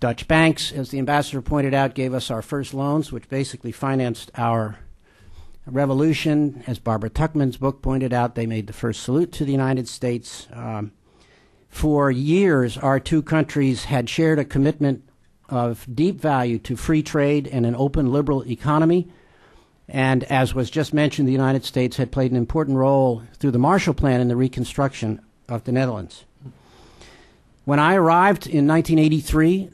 Dutch banks, as the ambassador pointed out, gave us our first loans, which basically financed our revolution. As Barbara Tuchman's book pointed out, they made the first salute to the United States. Um, for years, our two countries had shared a commitment of deep value to free trade and an open liberal economy. And as was just mentioned, the United States had played an important role through the Marshall Plan in the reconstruction of the Netherlands. When I arrived in 1983,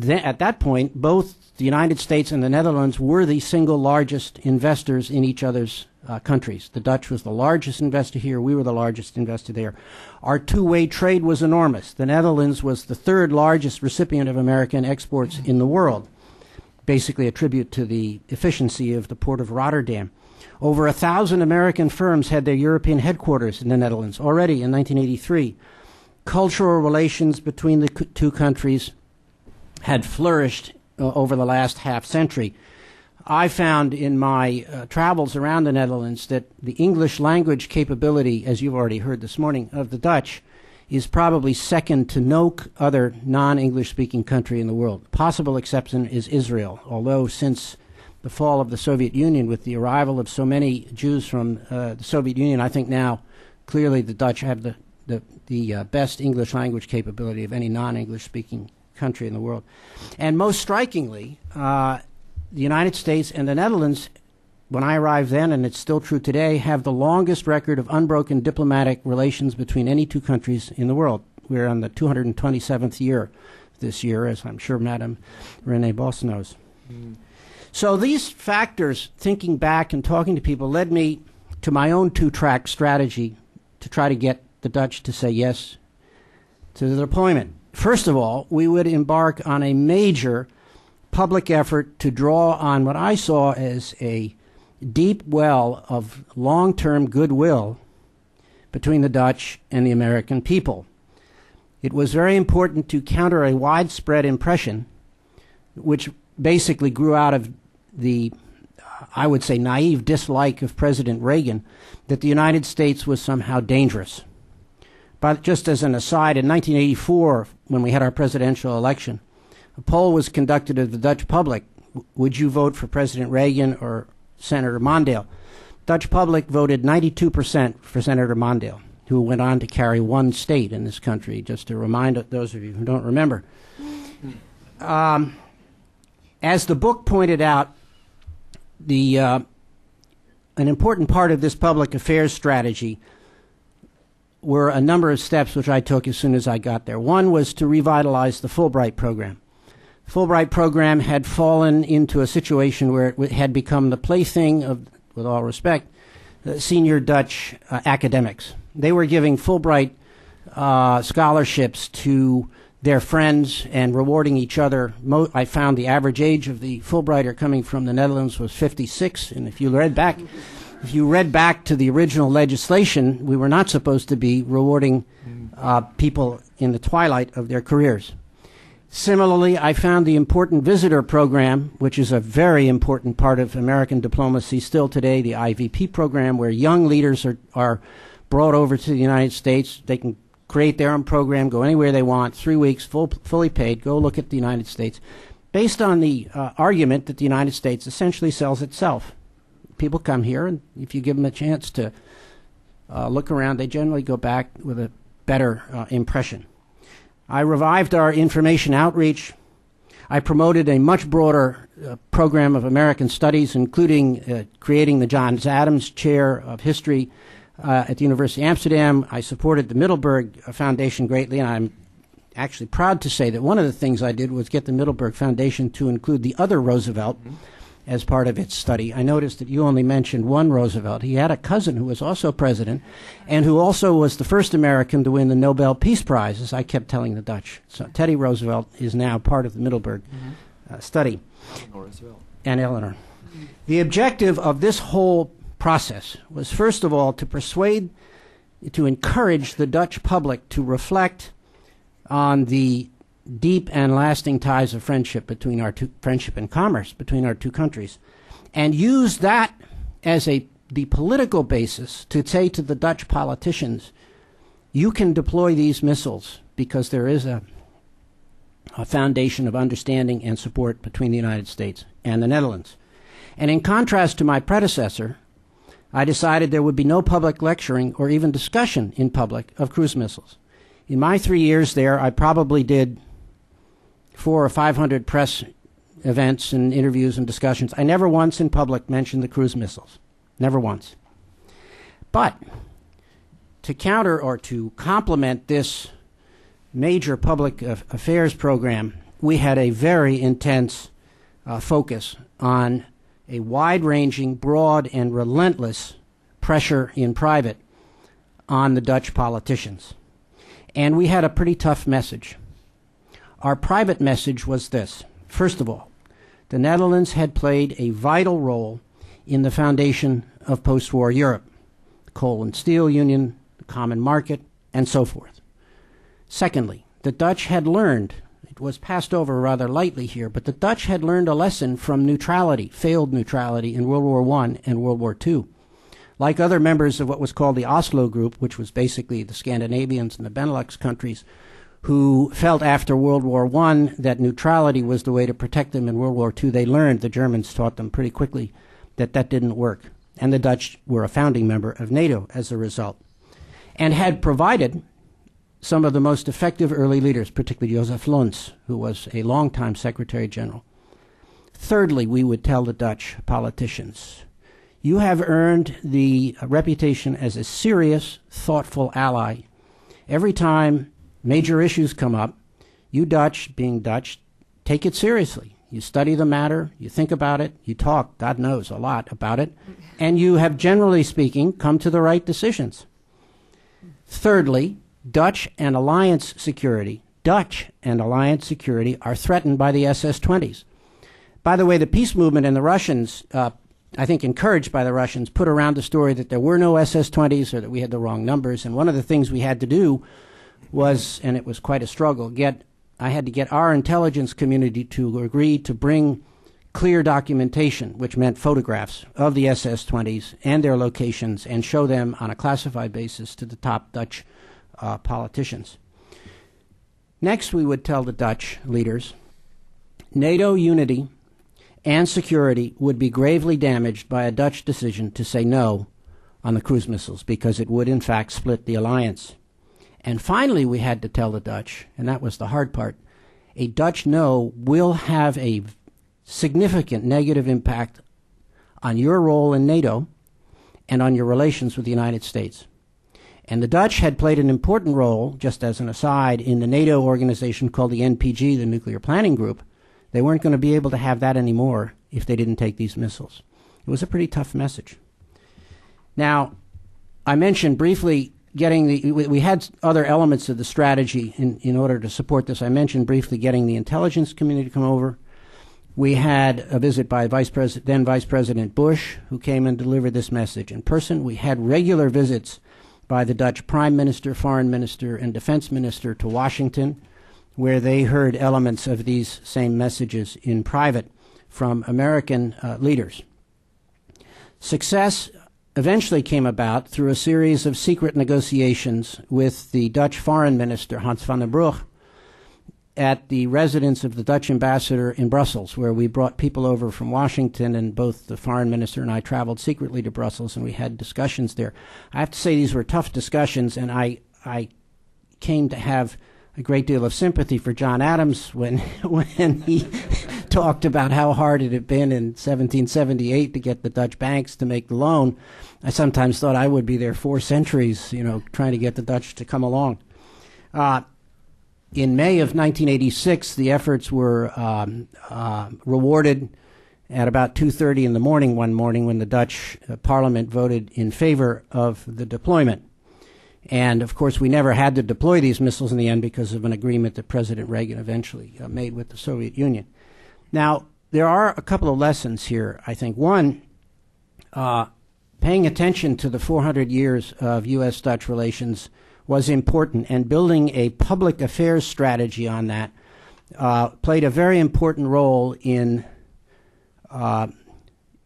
th- at that point, both the United States and the Netherlands were the single largest investors in each other's uh, countries. The Dutch was the largest investor here. We were the largest investor there. Our two-way trade was enormous. The Netherlands was the third largest recipient of American exports in the world, basically a tribute to the efficiency of the port of Rotterdam. Over a thousand American firms had their European headquarters in the Netherlands already in 1983. Cultural relations between the two countries had flourished uh, over the last half century. I found in my uh, travels around the Netherlands that the English language capability, as you've already heard this morning, of the Dutch is probably second to no other non English speaking country in the world. Possible exception is Israel, although since the fall of the Soviet Union, with the arrival of so many Jews from uh, the Soviet Union, I think now clearly the Dutch have the, the, the uh, best English language capability of any non English speaking country in the world. And most strikingly, uh, the United States and the Netherlands, when I arrived then, and it's still true today, have the longest record of unbroken diplomatic relations between any two countries in the world. We're on the 227th year this year, as I'm sure Madam Renee Bos knows. Mm. So these factors, thinking back and talking to people, led me to my own two track strategy to try to get the Dutch to say yes to the deployment. First of all, we would embark on a major public effort to draw on what I saw as a deep well of long term goodwill between the Dutch and the American people. It was very important to counter a widespread impression, which basically grew out of the, I would say, naive dislike of President Reagan, that the United States was somehow dangerous. But just as an aside, in 1984, when we had our presidential election, a poll was conducted of the Dutch public. Would you vote for President Reagan or Senator Mondale? Dutch public voted 92% for Senator Mondale, who went on to carry one state in this country, just to remind those of you who don't remember. Um, as the book pointed out, the, uh, an important part of this public affairs strategy were a number of steps which I took as soon as I got there. One was to revitalize the Fulbright program. Fulbright program had fallen into a situation where it had become the plaything of, with all respect, uh, senior Dutch uh, academics. They were giving Fulbright uh, scholarships to their friends and rewarding each other. Mo- I found the average age of the Fulbrighter coming from the Netherlands was 56, and if you read back if you read back to the original legislation, we were not supposed to be rewarding uh, people in the twilight of their careers. Similarly, I found the important visitor program, which is a very important part of American diplomacy still today, the IVP program, where young leaders are, are brought over to the United States. They can create their own program, go anywhere they want, three weeks, full, fully paid, go look at the United States based on the uh, argument that the United States essentially sells itself. People come here, and if you give them a chance to uh, look around, they generally go back with a better uh, impression. I revived our information outreach. I promoted a much broader uh, program of American studies, including uh, creating the John Adams Chair of History uh, at the University of Amsterdam. I supported the Middelburg Foundation greatly, and I'm actually proud to say that one of the things I did was get the Middelburg Foundation to include the other Roosevelt mm-hmm. As part of its study. I noticed that you only mentioned one Roosevelt. He had a cousin who was also president and who also was the first American to win the Nobel Peace Prize, as I kept telling the Dutch. So Teddy Roosevelt is now part of the Middelburg mm-hmm. uh, study. Eleanor well. And Eleanor. Mm-hmm. The objective of this whole process was, first of all, to persuade, to encourage the Dutch public to reflect on the deep and lasting ties of friendship between our two friendship and commerce between our two countries, and use that as a the political basis to say to the Dutch politicians, you can deploy these missiles because there is a a foundation of understanding and support between the United States and the Netherlands. And in contrast to my predecessor, I decided there would be no public lecturing or even discussion in public of cruise missiles. In my three years there, I probably did four or five hundred press events and interviews and discussions. I never once in public mentioned the cruise missiles. Never once. But to counter or to complement this major public affairs program, we had a very intense uh, focus on a wide ranging, broad, and relentless pressure in private on the Dutch politicians. And we had a pretty tough message. Our private message was this first of all, the Netherlands had played a vital role in the foundation of post war Europe, the coal and steel union, the common market, and so forth. Secondly, the Dutch had learned, it was passed over rather lightly here, but the Dutch had learned a lesson from neutrality, failed neutrality in World War I and World War II. Like other members of what was called the Oslo Group, which was basically the Scandinavians and the Benelux countries, who felt after World War I that neutrality was the way to protect them in World War II, they learned, the Germans taught them pretty quickly, that that didn't work. And the Dutch were a founding member of NATO as a result. And had provided some of the most effective early leaders, particularly Joseph Luns, who was a longtime Secretary General. Thirdly, we would tell the Dutch politicians you have earned the reputation as a serious, thoughtful ally. Every time major issues come up, you Dutch, being Dutch, take it seriously. You study the matter, you think about it, you talk, God knows, a lot about it, and you have, generally speaking, come to the right decisions. Thirdly, Dutch and alliance security, Dutch and alliance security are threatened by the SS 20s. By the way, the peace movement and the Russians uh, I think, encouraged by the Russians, put around the story that there were no SS 20s or that we had the wrong numbers. And one of the things we had to do was, and it was quite a struggle, get I had to get our intelligence community to agree to bring clear documentation, which meant photographs of the SS 20s and their locations, and show them on a classified basis to the top Dutch uh, politicians. Next, we would tell the Dutch leaders NATO unity and security would be gravely damaged by a Dutch decision to say no on the cruise missiles because it would, in fact, split the alliance. And finally, we had to tell the Dutch, and that was the hard part a Dutch no will have a significant negative impact on your role in NATO and on your relations with the United States. And the Dutch had played an important role, just as an aside, in the NATO organization called the NPG, the Nuclear Planning Group, they weren't going to be able to have that anymore if they didn't take these missiles. It was a pretty tough message. Now, I mentioned briefly getting the, we had other elements of the strategy in, in order to support this. I mentioned briefly getting the intelligence community to come over. We had a visit by Vice President, then Vice President Bush, who came and delivered this message in person. We had regular visits by the Dutch Prime Minister, Foreign Minister, and Defense Minister to Washington where they heard elements of these same messages in private from American uh, leaders. Success eventually came about through a series of secret negotiations with the Dutch foreign minister, Hans van den Broek, at the residence of the Dutch ambassador in Brussels, where we brought people over from Washington, and both the foreign minister and I traveled secretly to Brussels, and we had discussions there. I have to say these were tough discussions, and I I came to have a great deal of sympathy for John Adams when when he talked about how hard it had been in 1778 to get the Dutch banks to make the loan. I sometimes thought I would be there four centuries, you know, trying to get the Dutch to come along. Uh, in May of 1986, the efforts were um, uh, rewarded at about 2:30 in the morning one morning when the Dutch uh, Parliament voted in favor of the deployment. And of course, we never had to deploy these missiles in the end because of an agreement that President Reagan eventually uh, made with the Soviet Union. Now, there are a couple of lessons here, I think. One, uh, paying attention to the 400 years of U.S. Dutch relations was important, and building a public affairs strategy on that uh, played a very important role in, uh,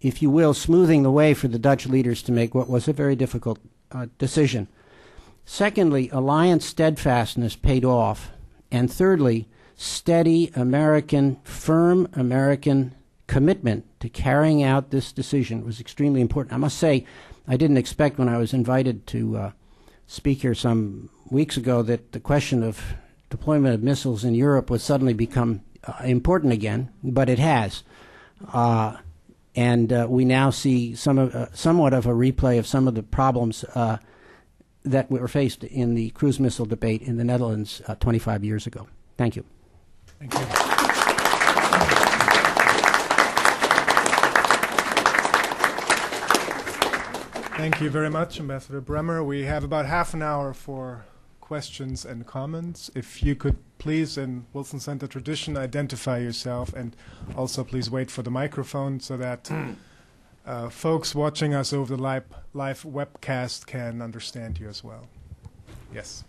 if you will, smoothing the way for the Dutch leaders to make what was a very difficult uh, decision. Secondly, alliance steadfastness paid off. And thirdly, steady American, firm American commitment to carrying out this decision was extremely important. I must say, I didn't expect when I was invited to uh, speak here some weeks ago that the question of deployment of missiles in Europe would suddenly become uh, important again, but it has. Uh, and uh, we now see some of, uh, somewhat of a replay of some of the problems uh, that were faced in the cruise missile debate in the Netherlands uh, 25 years ago. Thank you. Thank you. Thank you very much, Ambassador Bremer. We have about half an hour for questions and comments. If you could please, in Wilson Center tradition, identify yourself and also please wait for the microphone so that uh, folks watching us over the live, live webcast can understand you as well. Yes.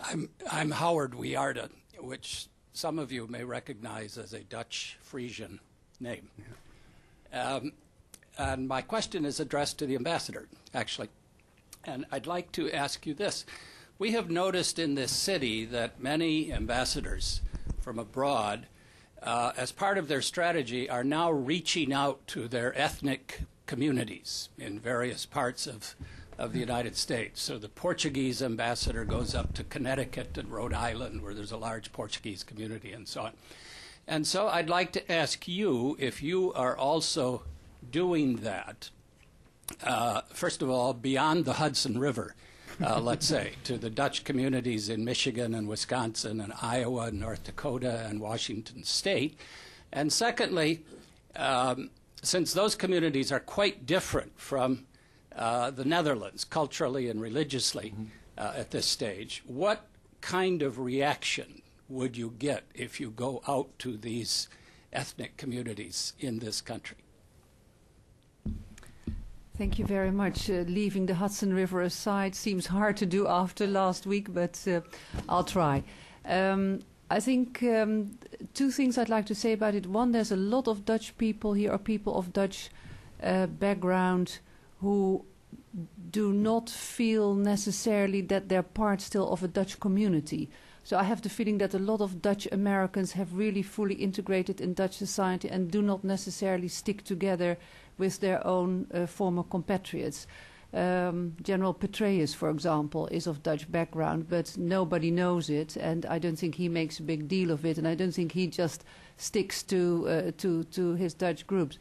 I'm, I'm Howard Wiarda, which some of you may recognize as a Dutch Frisian name. Um, and my question is addressed to the ambassador, actually. And I'd like to ask you this. We have noticed in this city that many ambassadors from abroad, uh, as part of their strategy, are now reaching out to their ethnic communities in various parts of of the United States. So the Portuguese ambassador goes up to Connecticut and Rhode Island, where there's a large Portuguese community, and so on. And so I'd like to ask you if you are also doing that, uh, first of all, beyond the Hudson River. Uh, let's say, to the Dutch communities in Michigan and Wisconsin and Iowa and North Dakota and Washington State. And secondly, um, since those communities are quite different from uh, the Netherlands culturally and religiously mm-hmm. uh, at this stage. What kind of reaction would you get if you go out to these ethnic communities in this country? Thank you very much. Uh, leaving the Hudson River aside seems hard to do after last week, but uh, I'll try. Um, I think um, two things I'd like to say about it. One, there's a lot of Dutch people here, or people of Dutch uh, background who do not feel necessarily that they're part still of a Dutch community. So I have the feeling that a lot of Dutch Americans have really fully integrated in Dutch society and do not necessarily stick together with their own uh, former compatriots. Um, General Petraeus, for example, is of Dutch background, but nobody knows it, and I don't think he makes a big deal of it, and I don't think he just sticks to uh, to to his Dutch groups.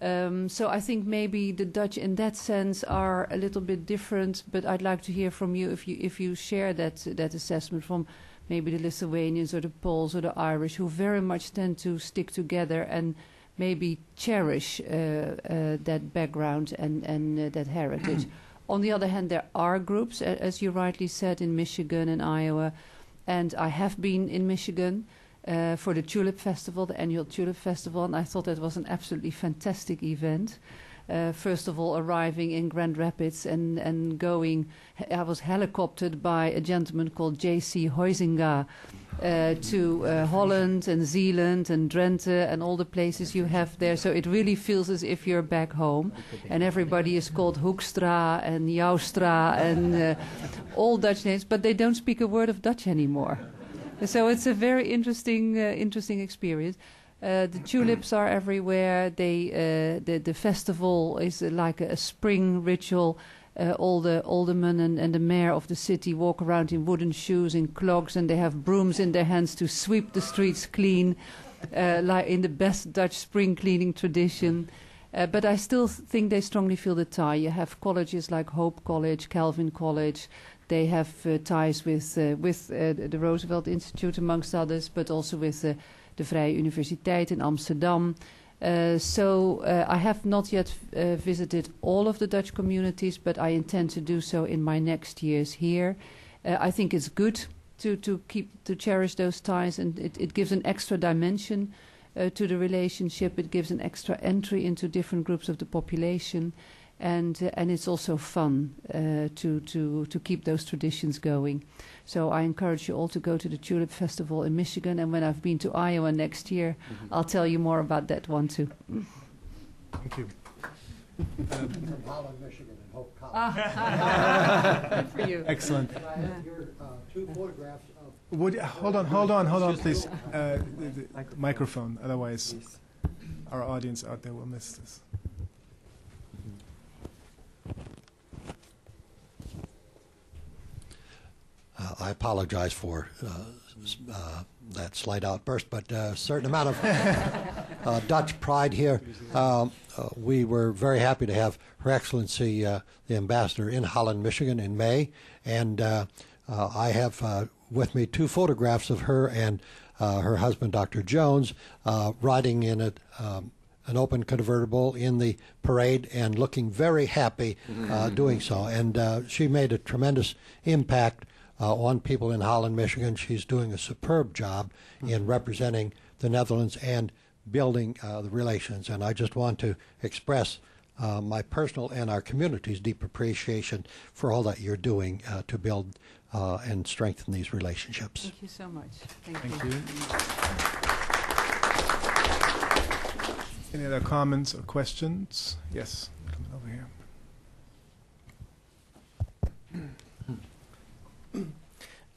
Um, so I think maybe the Dutch, in that sense, are a little bit different. But I'd like to hear from you if you if you share that that assessment from maybe the Lithuanians or the Poles or the Irish, who very much tend to stick together and maybe cherish uh, uh, that background and and uh, that heritage. On the other hand, there are groups, as you rightly said, in Michigan and Iowa, and I have been in Michigan uh, for the Tulip Festival, the annual Tulip Festival, and I thought that was an absolutely fantastic event. Uh, first of all, arriving in Grand Rapids and, and going, I was helicoptered by a gentleman called J.C. Huizinga uh, to Holland and Zeeland and Drenthe and all the places you have there. So it really feels as if you're back home. And everybody is called Hoekstra and Joustra and all Dutch names, but they don't speak a word of Dutch anymore. So it's a very interesting, uh, interesting experience. Uh, the tulips are everywhere. They, uh, the the festival is uh, like a, spring ritual. Uh, all the aldermen and, and, the mayor of the city walk around in wooden shoes and clogs, and they have brooms in their hands to sweep the streets clean, uh, like in the best Dutch spring cleaning tradition. But I still think they strongly feel the tie. You have colleges like Hope College, Calvin College. They have ties with with the Roosevelt Institute, amongst others, but also with de Vrije Universiteit in Amsterdam. Uh, so uh, I have not yet uh, visited all of the Dutch communities, but I intend to do so in my next years here. Uh, I think it's good to, to keep to cherish those ties, and it, it gives an extra dimension uh, to the relationship. It gives an extra entry into different groups of the population, and uh, and it's also fun uh, to to to keep those traditions going. So I encourage you all to go to the Tulip Festival in Michigan, and when I've been to Iowa next year, mm-hmm. I'll tell you more about that one too. Thank you. Um, from Holland, Michigan, and Hope College. Ah, for you. Excellent. I have here uh, two photographs of. Would hold on, hold on, hold on, please. Uh, the, the microphone. Otherwise, our audience out there will miss this. Uh, I apologize for uh, uh, that slight outburst, but a certain amount of uh, Dutch pride here. Um, uh, we were very happy to have Her Excellency uh, the Ambassador in Holland, Michigan in May, and I have with me two photographs of her and her husband, Dr. Jones, riding in a um, an open convertible in the parade and looking very happy uh, doing so. And uh, she made a tremendous impact uh, on people in Holland, Michigan. She's doing a superb job mm-hmm. in representing the Netherlands and building uh, the relations. And I just want to express uh, my personal and our community's deep appreciation for all that you're doing uh, to build uh, and strengthen these relationships. Thank you so much. Thank, Thank you. you. Any other comments or questions? Yes, coming over here.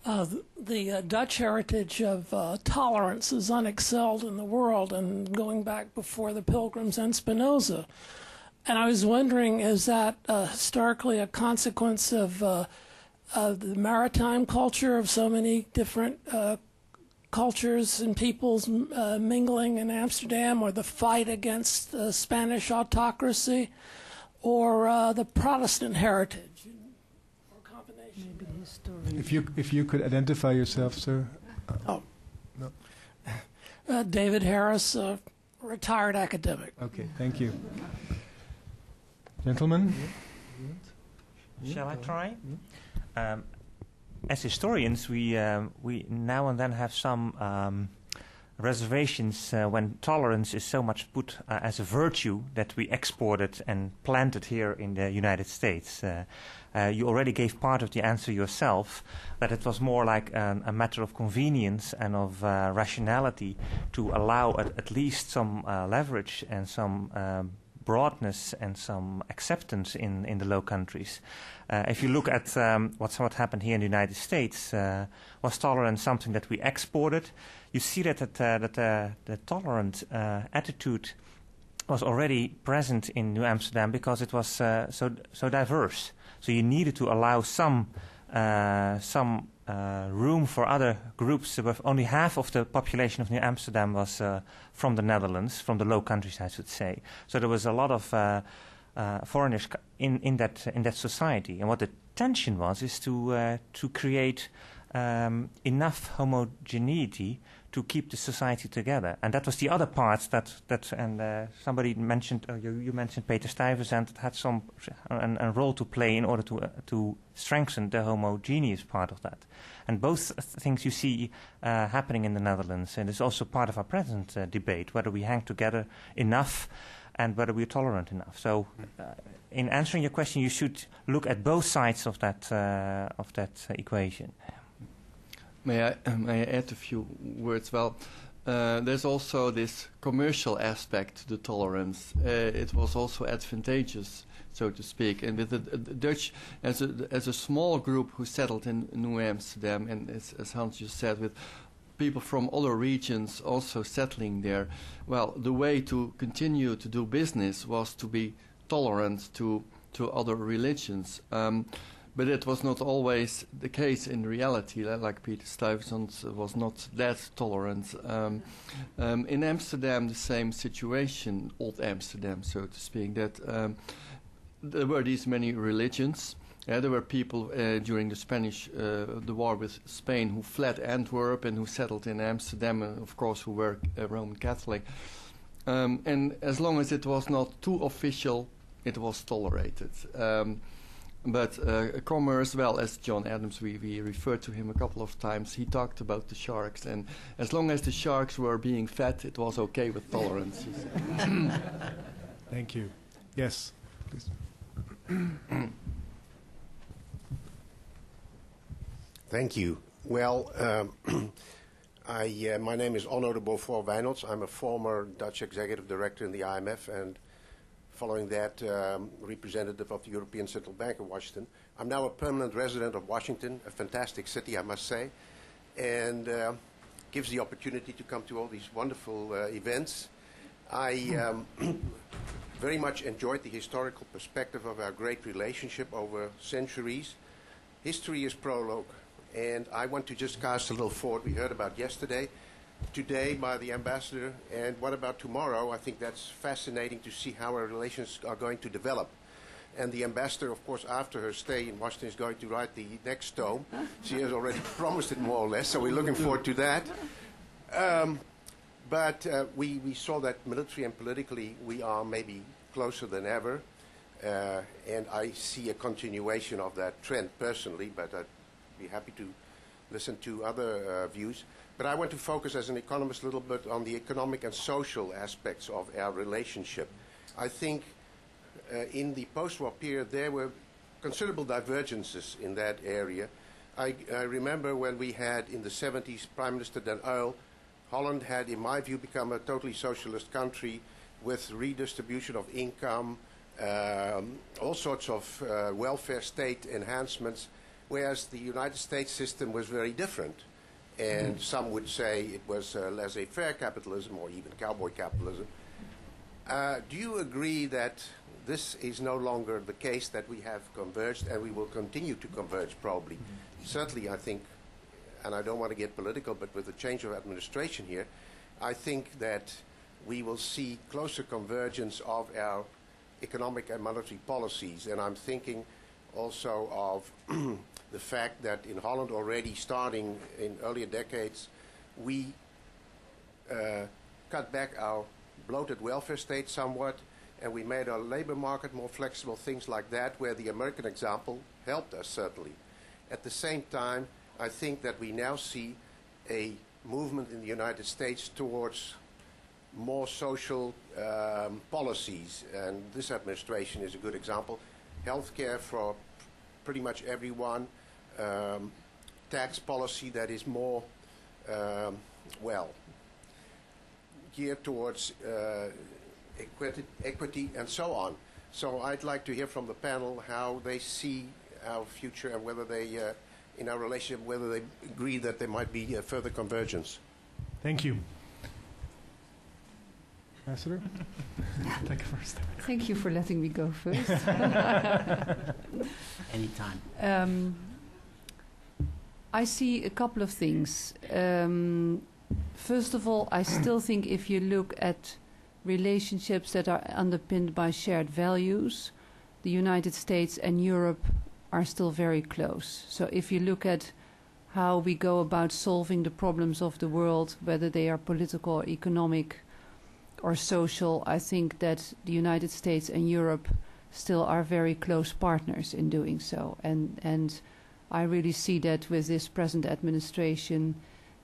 Uh, the uh, Dutch heritage of uh, tolerance is unexcelled in the world and going back before the Pilgrims and Spinoza. And I was wondering, is that uh, historically a consequence of, uh, of, the maritime culture of so many different uh, cultures and peoples mingling in Amsterdam, or the fight against Spanish autocracy, or the Protestant heritage? Maybe his story. If you if you could identify yourself, sir. oh. No. Uh, David Harris, uh, retired academic. Okay, thank you. Gentlemen? Shall I try? Um, as historians, we, um, we now and then have some um, reservations uh, when tolerance is so much put uh, as a virtue that we export it and plant it here in the United States. Uh, you already gave part of the answer yourself, that it was more like an, a matter of convenience and of uh, rationality to allow at, at least some uh, leverage and some um, broadness and some acceptance in, in the low countries. Uh, if you look at um, what's what happened here in the United States, uh, was tolerance something that we exported? You see that that, uh, that the tolerant attitude was already present in New Amsterdam because it was so so diverse. So you needed to allow some uh, some uh, room for other groups. Only half of the population of New Amsterdam was uh, from the Netherlands, from the Low Countries, I should say. So there was a lot of uh, uh, foreigners in, in that in that society. And what the tension was is to uh, to create um, enough homogeneity to keep the society together. And that was the other part that, that and uh, somebody mentioned, uh, you, you, mentioned Peter Stuyvesant had some an, a role to play in order to, uh, to strengthen the homogeneous part of that. And both things you see uh, happening in the Netherlands, and it's also part of our present uh, debate, whether we hang together enough and whether we're tolerant enough. So, uh, in answering your question, you should look at both sides of that uh, of that equation. May I may I add a few words? Well. Uh, there's also this commercial aspect to the tolerance. Uh, it was also advantageous, so to speak. And with the, the, Dutch, as a, as a small group who settled in New Amsterdam, and as, as Hans just said, with people from other regions also settling there, well, the way to continue to do business was to be tolerant to, to other religions. Um, but it was not always the case in reality. Like Peter Stuyvesant was not that tolerant. Um, um, in Amsterdam, the same situation, old Amsterdam, so to speak, that um, there were these many religions. Uh, there were people uh, during the Spanish, uh, the war with Spain, who fled Antwerp and who settled in Amsterdam, and of course, who were uh, Roman Catholic. Um, and as long as it was not too official, it was tolerated. Um, but uh, commerce, well, as John Adams, we, we referred to him a couple of times. He talked about the sharks, and as long as the sharks were being fed, it was okay with tolerance. Thank you. Yes, please. Thank you. Well, um, I, uh, my name is Onno de Beaufort Wijnholds. I'm a former Dutch executive director in the IMF and following that, um, representative of the European Central Bank of Washington. I'm now a permanent resident of Washington, a fantastic city, I must say, and uh, gives the opportunity to come to all these wonderful uh, events. I um, very much enjoyed the historical perspective of our great relationship over centuries. History is prologue, and I want to just cast a little forward. We heard about yesterday today by the ambassador, and what about tomorrow? I think that's fascinating to see how our relations are going to develop. And the ambassador, of course, after her stay in Washington, is going to write the next tome. She has already promised it more or less, so we're looking forward to that. Um, but uh, we, we saw that militarily and politically we are maybe closer than ever. Uh, and I see a continuation of that trend personally, but I'd be happy to listen to other uh, views. But I want to focus as an economist a little bit on the economic and social aspects of our relationship. I think uh, in the post-war period there were considerable divergences in that area. I, I, remember when we had in the 70s Prime Minister Den Uyl, Holland had, in my view, become a totally socialist country with redistribution of income, um, all sorts of uh, welfare state enhancements, whereas the United States system was very different and mm. some would say it was uh, laissez-faire capitalism or even cowboy capitalism. Uh, do you agree that this is no longer the case, that we have converged and we will continue to converge probably? Mm-hmm. Certainly, I think, and I don't want to get political, but with the change of administration here, I think that we will see closer convergence of our economic and monetary policies. And I'm thinking also of the fact that in Holland already starting in earlier decades, we uh, cut back our bloated welfare state somewhat and we made our labor market more flexible, things like that, where the American example helped us certainly. At the same time, I think that we now see a movement in the United States towards more social um, policies, and this administration is a good example. Healthcare for pretty much everyone, um, tax policy that is more, um, well, geared towards uh, equity, equity and so on. So I'd like to hear from the panel how they see our future and whether they, uh, in our relationship, whether they agree that there might be uh, further convergence. Thank you. Ambassador? Take first. Thank you for letting me go first. Anytime. Um, I see a couple of things. Um, first of all, I still think if you look at relationships that are underpinned by shared values, the United States and Europe are still very close. So if you look at how we go about solving the problems of the world, whether they are political or economic or social, I think that the United States and Europe still are very close partners in doing so. And, and I really see that with this present administration.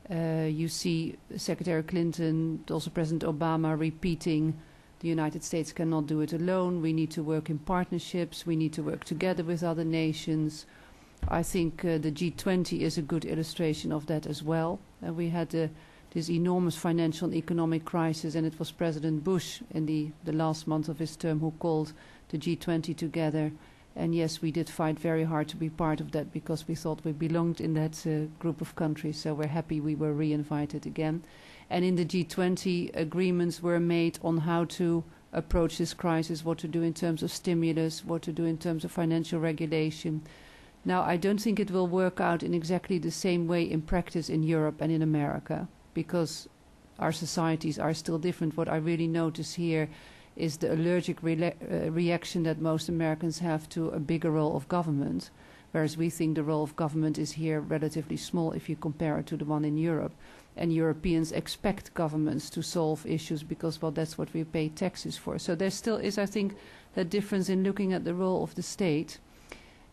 Uh, you see Secretary Clinton, also President Obama, repeating The United States cannot do it alone. We need to work in partnerships. We need to work together with other nations. I think uh, the G20 is a good illustration of that as well. Uh, we had uh, this enormous financial and economic crisis, and it was President Bush in the, the last month of his term who called the G20 together. And yes, we did fight very hard to be part of that because we thought we belonged in that uh, group of countries. So we're happy we were re-invited again. And in the G20, agreements were made on how to approach this crisis, what to do in terms of stimulus, what to do in terms of financial regulation. Now, I don't think it will work out in exactly the same way in practice in Europe and in America because our societies are still different. What I really notice here is the allergic re uh, reaction that most Americans have to a bigger role of government, whereas we think the role of government is here relatively small if you compare it to the one in Europe and Europeans expect governments to solve issues because, well, that's what we pay taxes for. So there still is, I think, that difference in looking at the role of the state.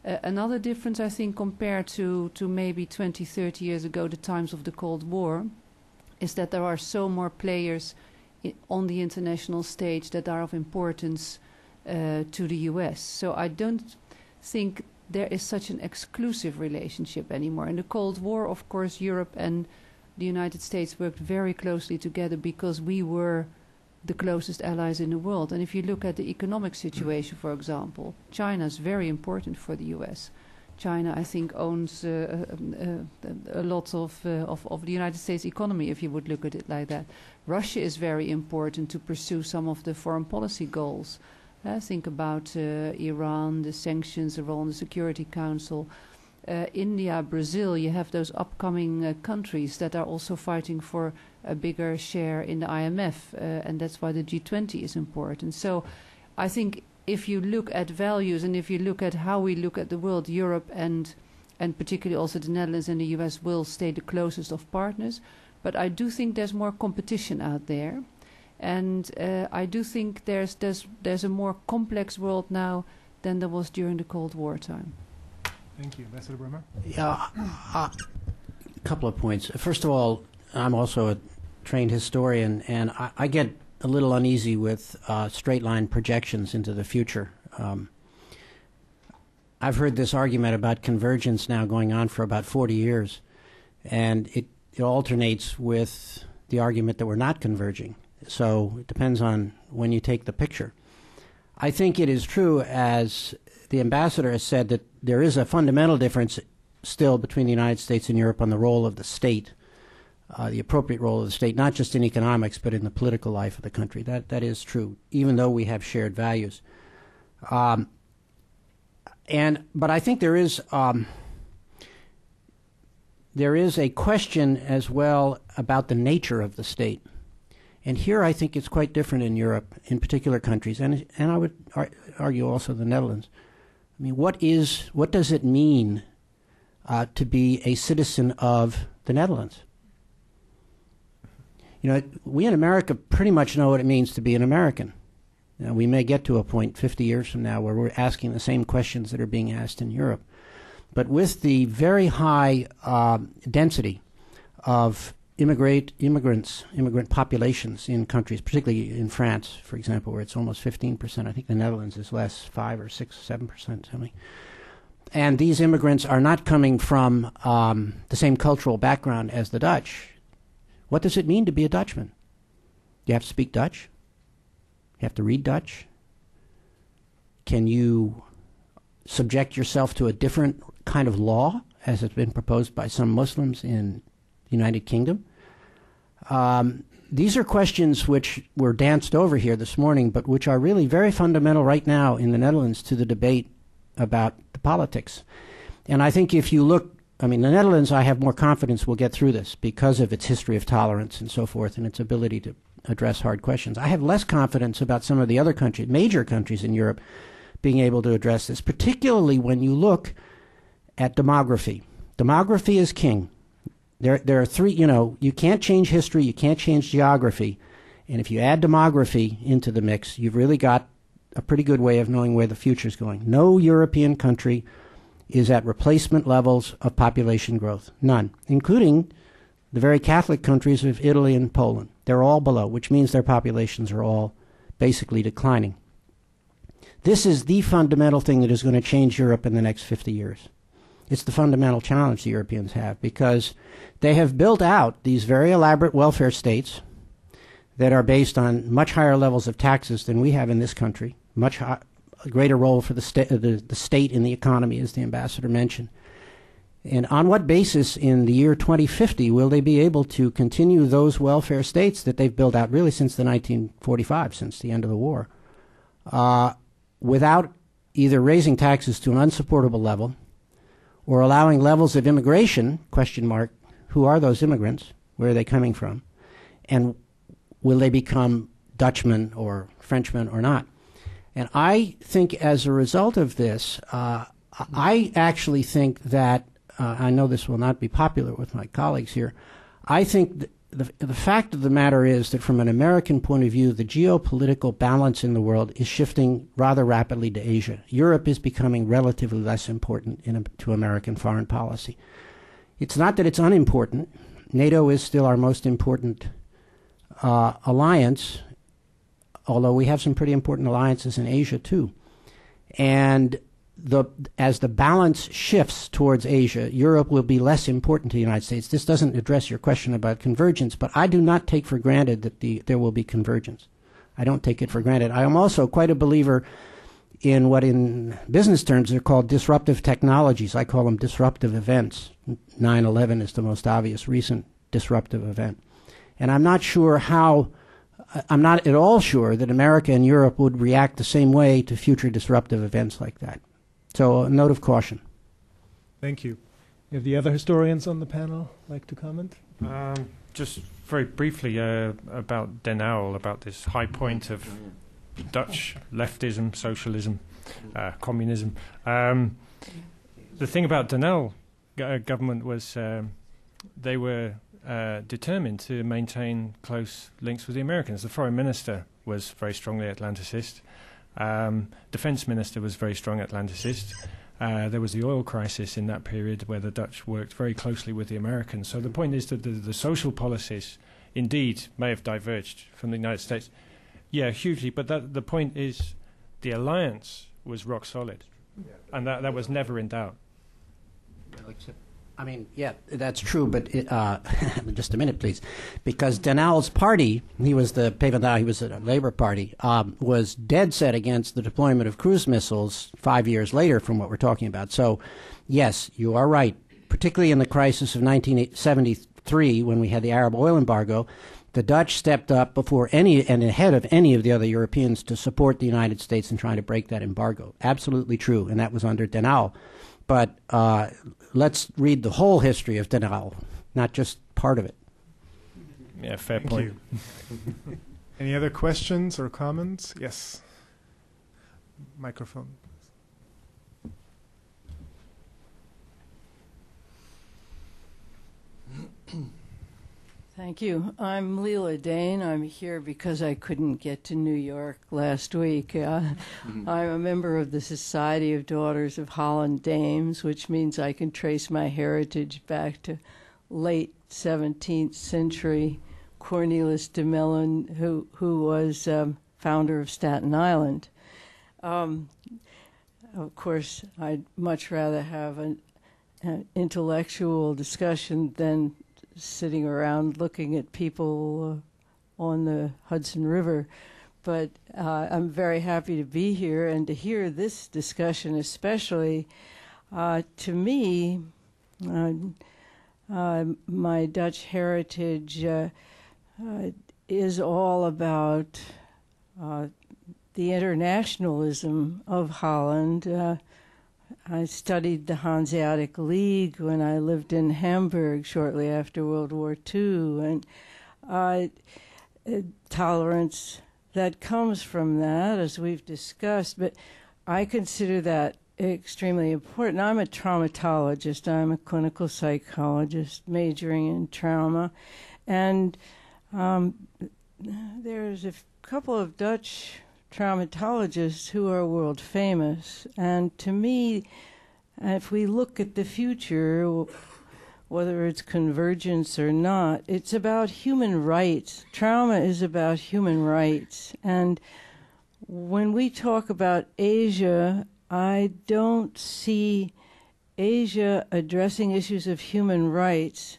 Uh, another difference, I think, compared to, to maybe 20, 30 years ago, the times of the Cold War, is that there are so more players on the international stage that are of importance uh, to the US. So I don't think there is such an exclusive relationship anymore. In the Cold War, of course, Europe and the United States worked very closely together because we were the closest allies in the world. And if you look at the economic situation, for example, China is very important for the US. China, I think, owns uh, uh, uh, a lot of, uh, of, of the United States economy, if you would look at it like that. Russia is very important to pursue some of the foreign policy goals. Uh, think about uh, Iran, the sanctions, the role in the Security Council India, Brazil, you have those upcoming countries that are also fighting for a bigger share in the IMF, and that's why the G20 is important. So I think if you look at values and if you look at how we look at the world, Europe and and particularly also the Netherlands and the US will stay the closest of partners. But I do think there's more competition out there, and uh, I do think there's there's there's a more complex world now than there was during the Cold War time. Thank you. Ambassador Bremer? Yeah, a couple of points. First of all, I'm also a trained historian, and I, I get a little uneasy with uh, straight line projections into the future. Um, I've heard this argument about convergence now going on for about 40 years, and it, it alternates with the argument that we're not converging. So it depends on when you take the picture. I think it is true, as the ambassador has said, that there is a fundamental difference still between the United States and Europe on the role of the state, uh, the appropriate role of the state, not just in economics, but in the political life of the country. That that is true, even though we have shared values. Um, and but I think there is um, there is a question as well about the nature of the state. And here I think it's quite different in Europe, in particular countries, and and I would ar- argue also the Netherlands. I mean, what is what does it mean uh, to be a citizen of the Netherlands? You know, we in America pretty much know what it means to be an American. Now, we may get to a point 50 years from now where we're asking the same questions that are being asked in Europe. But with the very high uh, density of immigrate immigrants, immigrant populations in countries, particularly in France, for example, where it's almost 15%. I think the Netherlands is less, 5 or 6, 7%, something. And these immigrants are not coming from um, the same cultural background as the Dutch. What does it mean to be a Dutchman? You have to speak Dutch? You have to read Dutch? Can you subject yourself to a different kind of law, as has been proposed by some Muslims in the United Kingdom. Um, these are questions which were danced over here this morning, but which are really very fundamental right now in the Netherlands to the debate about the politics. And I think if you look, I mean, the Netherlands, I have more confidence will get through this because of its history of tolerance and so forth and its ability to address hard questions. I have less confidence about some of the other countries, major countries in Europe, being able to address this, particularly when you look at demography. Demography is king. There, there are three, you know, you can't change history, you can't change geography. And if you add demography into the mix, you've really got a pretty good way of knowing where the future is going. No European country is at replacement levels of population growth. None, including the very Catholic countries of Italy and Poland. They're all below, which means their populations are all basically declining. This is the fundamental thing that is going to change Europe in the next 50 years. It's the fundamental challenge the Europeans have because they have built out these very elaborate welfare states that are based on much higher levels of taxes than we have in this country, much a greater role for the, sta- uh, the, the state in the economy, as the ambassador mentioned. And on what basis in the year 2050 will they be able to continue those welfare states that they've built out really since the 1945, since the end of the war, uh, without either raising taxes to an unsupportable level or allowing levels of immigration, question mark, who are those immigrants? Where are they coming from? And will they become Dutchmen or Frenchmen or not? And I think as a result of this, uh, I actually think that, uh, I know this will not be popular with my colleagues here, I think th- the, the fact of the matter is that from an American point of view, the geopolitical balance in the world is shifting rather rapidly to Asia. Europe is becoming relatively less important in to American foreign policy. It's not that it's unimportant. NATO is still our most important uh, alliance, although we have some pretty important alliances in Asia too. And the as the balance shifts towards Asia, Europe will be less important to the United States. This doesn't address your question about convergence, but I do not take for granted that the, there will be convergence. I don't take it for granted. I am also quite a believer in what in business terms are called disruptive technologies. I call them disruptive events. 9 11 is the most obvious recent disruptive event. And I'm not sure how, I'm not at all sure that America and Europe would react the same way to future disruptive events like that. So, a note of caution. Thank you. Have the other historians on the panel like to comment? Um, just very briefly uh, about Den Uyl, about this high point of Dutch leftism, socialism, uh, communism. Um, the thing about Den Uyl government was um, they were uh, determined to maintain close links with the Americans. The foreign minister was very strongly Atlanticist. Um, defense minister was very strong Atlanticist. Uh, there was the oil crisis in that period where the Dutch worked very closely with the Americans. So the point is that the, the social policies indeed may have diverged from the United States. Yeah, hugely. But that, the point is the alliance was rock solid. And that, that was never in doubt. I mean, yeah, that's true, but it, uh, just a minute, please, because Den Uyl's party, he was the PvdA, he was a Labour Party, um, was dead set against the deployment of cruise missiles five years later from what we're talking about. So, yes, you are right, particularly in the crisis of 1973 when we had the Arab oil embargo. The Dutch stepped up before any and ahead of any of the other Europeans to support the United States in trying to break that embargo. Absolutely true, and that was under Den Uyl. But uh, let's read the whole history of Den Uyl, not just part of it. Yeah, fair Thank point. you. Any other questions or comments? Yes. Microphone. Thank you. I'm Leela Dane. I'm here because I couldn't get to New York last week. Uh, I'm a member of the Society of Daughters of Holland Dames, which means I can trace my heritage back to late 17th century Cornelis de Melyn, who, who was um, founder of Staten Island. Um, of course, I'd much rather have an, an intellectual discussion than sitting around looking at people uh, on the Hudson River. But uh, I'm very happy to be here and to hear this discussion, especially. Uh, to me, uh, uh, my Dutch heritage uh, uh, is all about the internationalism of Holland. I studied the Hanseatic League when I lived in Hamburg shortly after World War II, and uh, tolerance that comes from that, as we've discussed. But I consider that extremely important. I'm a traumatologist. I'm a clinical psychologist majoring in trauma, and um, there's a couple of Dutch traumatologists who are world famous. And to me, if we look at the future, whether it's convergence or not, it's about human rights. Trauma is about human rights. And when we talk about Asia, I don't see Asia addressing issues of human rights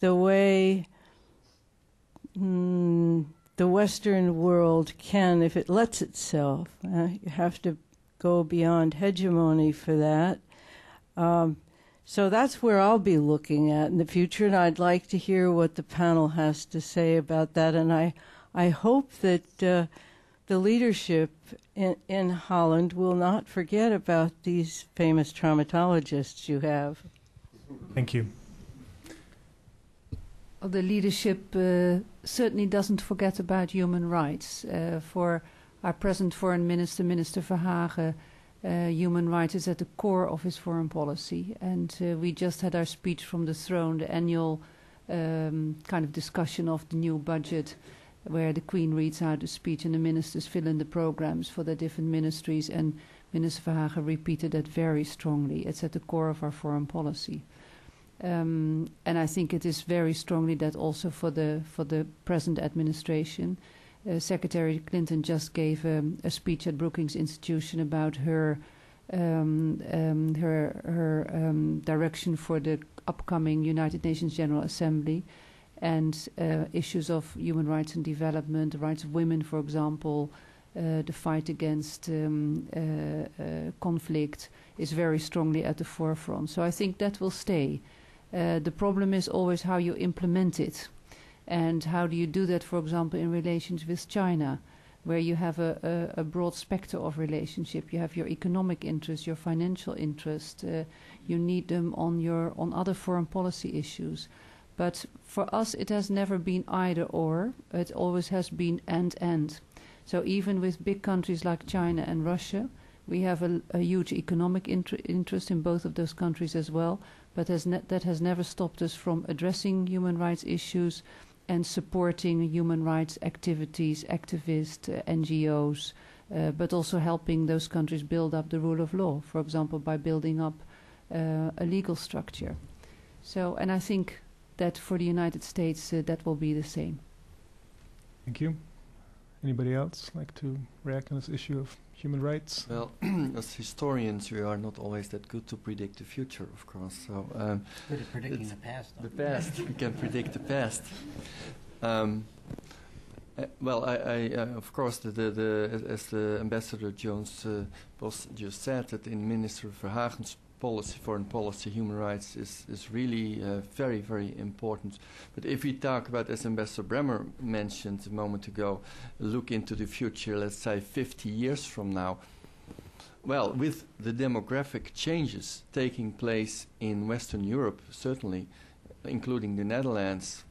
the way mm, the Western world can if it lets itself. Uh, you have to go beyond hegemony for that. Um, so that's where I'll be looking at in the future, and I'd like to hear what the panel has to say about that. And I, I hope that uh, the leadership in, in Holland will not forget about these famous traumatologists you have. Thank you. The leadership uh, certainly doesn't forget about human rights. Uh, for our present foreign minister, Minister Verhagen, uh, human rights is at the core of his foreign policy. And uh, we just had our speech from the throne, the annual um, kind of discussion of the new budget, where the Queen reads out the speech and the ministers fill in the programs for the different ministries. And Minister Verhagen repeated that very strongly. It's at the core of our foreign policy. Um, and I think it is very strongly that also for the for the present administration, uh, Secretary Clinton just gave um, a speech at Brookings Institution about her um, um her her um, direction for the upcoming United Nations General Assembly, and uh, issues of human rights and development, the rights of women, for example. Uh, the fight against um, uh, uh, conflict is very strongly at the forefront. So I think that will stay. Uh, the problem is always how you implement it. And how do you do that, for example, in relations with China, where you have a, a, a broad spectrum of relationship. You have your economic interest, your financial interest. Uh, you need them on your on other foreign policy issues. But for us, it has never been either or. It always has been and and. So even with big countries like China and Russia, we have a, a huge economic inter interest in both of those countries as well but has that has never stopped us from addressing human rights issues and supporting human rights activities, activists, uh, NGOs, uh, but also helping those countries build up the rule of law, for example, by building up uh, a legal structure. So, and I think that for the United States, uh, that will be the same. Thank you. Anybody else like to react on this issue of human rights? Well, as historians, we are not always that good to predict the future, of course. So, um, good at predicting the past. The past, we can predict the past. Um, uh, well, I, I uh, of course, the, the, the, as the Ambassador Jones uh, just said, that in Minister Verhagen's policy, foreign policy, human rights is, is really uh, very, very important. But if we talk about, as Ambassador Bremer mentioned a moment ago, look into the future, let's say 50 years from now, well, with the demographic changes taking place in Western Europe, certainly, including the Netherlands,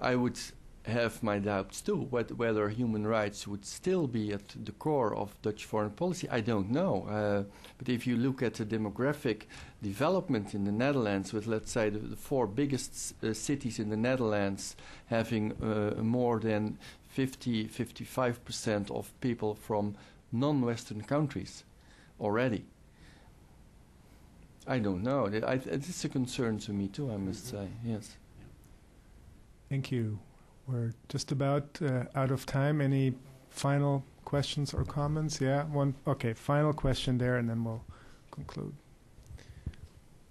I would have my doubts too. whether human rights would still be at the core of Dutch foreign policy, I don't know. Uh, but if you look at the demographic development in the Netherlands, with let's say the, the four biggest uh, cities in the Netherlands having uh, more than 50, 55% of people from non Western countries already. I don't know. it's a concern to me too, I must say, yes. Thank you. We're just about uh, out of time. Any final questions or comments? Yeah, one. Okay, final question there, and then we'll conclude.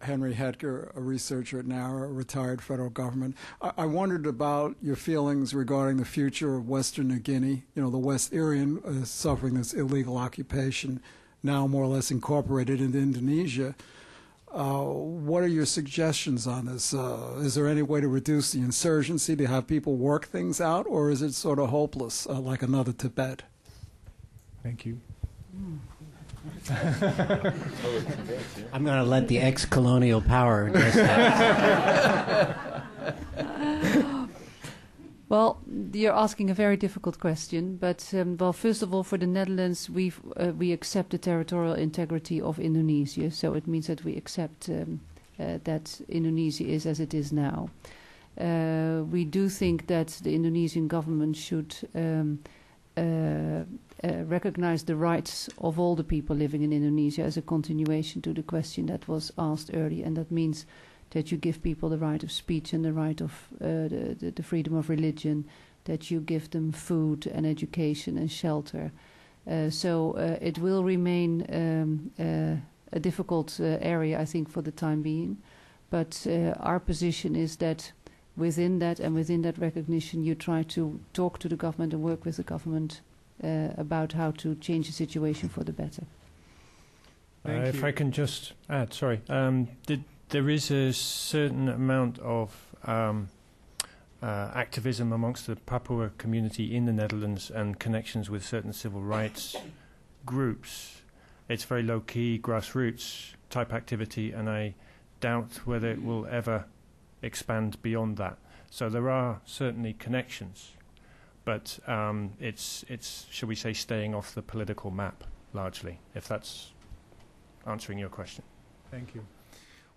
Henry Hetker, a researcher at NARA, retired federal government. I, I, wondered about your feelings regarding the future of Western New Guinea. You know, the West Irian is suffering this illegal occupation, now more or less incorporated into Indonesia. Uh, what are your suggestions on this? Uh, is there any way to reduce the insurgency to have people work things out, or is it sort of hopeless, uh, like another Tibet? Thank you. I'm going to let the ex colonial power address that. Well, you're asking a very difficult question, but um, well, first of all, for the Netherlands, we uh, we accept the territorial integrity of Indonesia, so it means that we accept um, uh, that Indonesia is as it is now. Uh, we do think that the Indonesian government should um, uh, uh, recognize the rights of all the people living in Indonesia as a continuation to the question that was asked earlier, and that means that you give people the right of speech and the right of uh, the, the, the, freedom of religion, that you give them food and education and shelter. Uh, so uh, it will remain um, uh, a difficult uh, area, I think, for the time being. But uh, our position is that within that and within that recognition, you try to talk to the government and work with the government uh, about how to change the situation for the better. Uh, if. I can just add, sorry, um, th- there is a certain amount of um, uh, activism amongst the Papua community in the Netherlands and connections with certain civil rights groups. It's very low key, grassroots type activity, and I doubt whether it will ever expand beyond that. So there are certainly connections, but um, it's, it's, shall we say, staying off the political map largely, if that's answering your question. Thank you.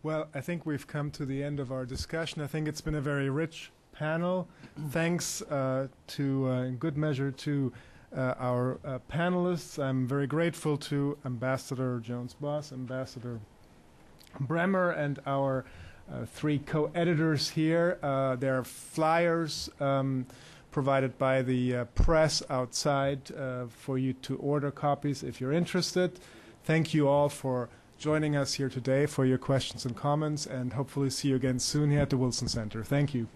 Well, I think we've come to the end of our discussion. I think it's been a very rich panel. Thanks uh, to, uh, in good measure, to uh, our uh, panelists. I'm very grateful to Ambassador Jones Bos, Ambassador Bremer, and our uh, three co editors here. Uh, there are flyers. Um, provided by the uh, press outside uh, for you to order copies if you're interested. Thank you all for joining us here today, for your questions and comments, and hopefully see you again soon here at the Wilson Center. Thank you.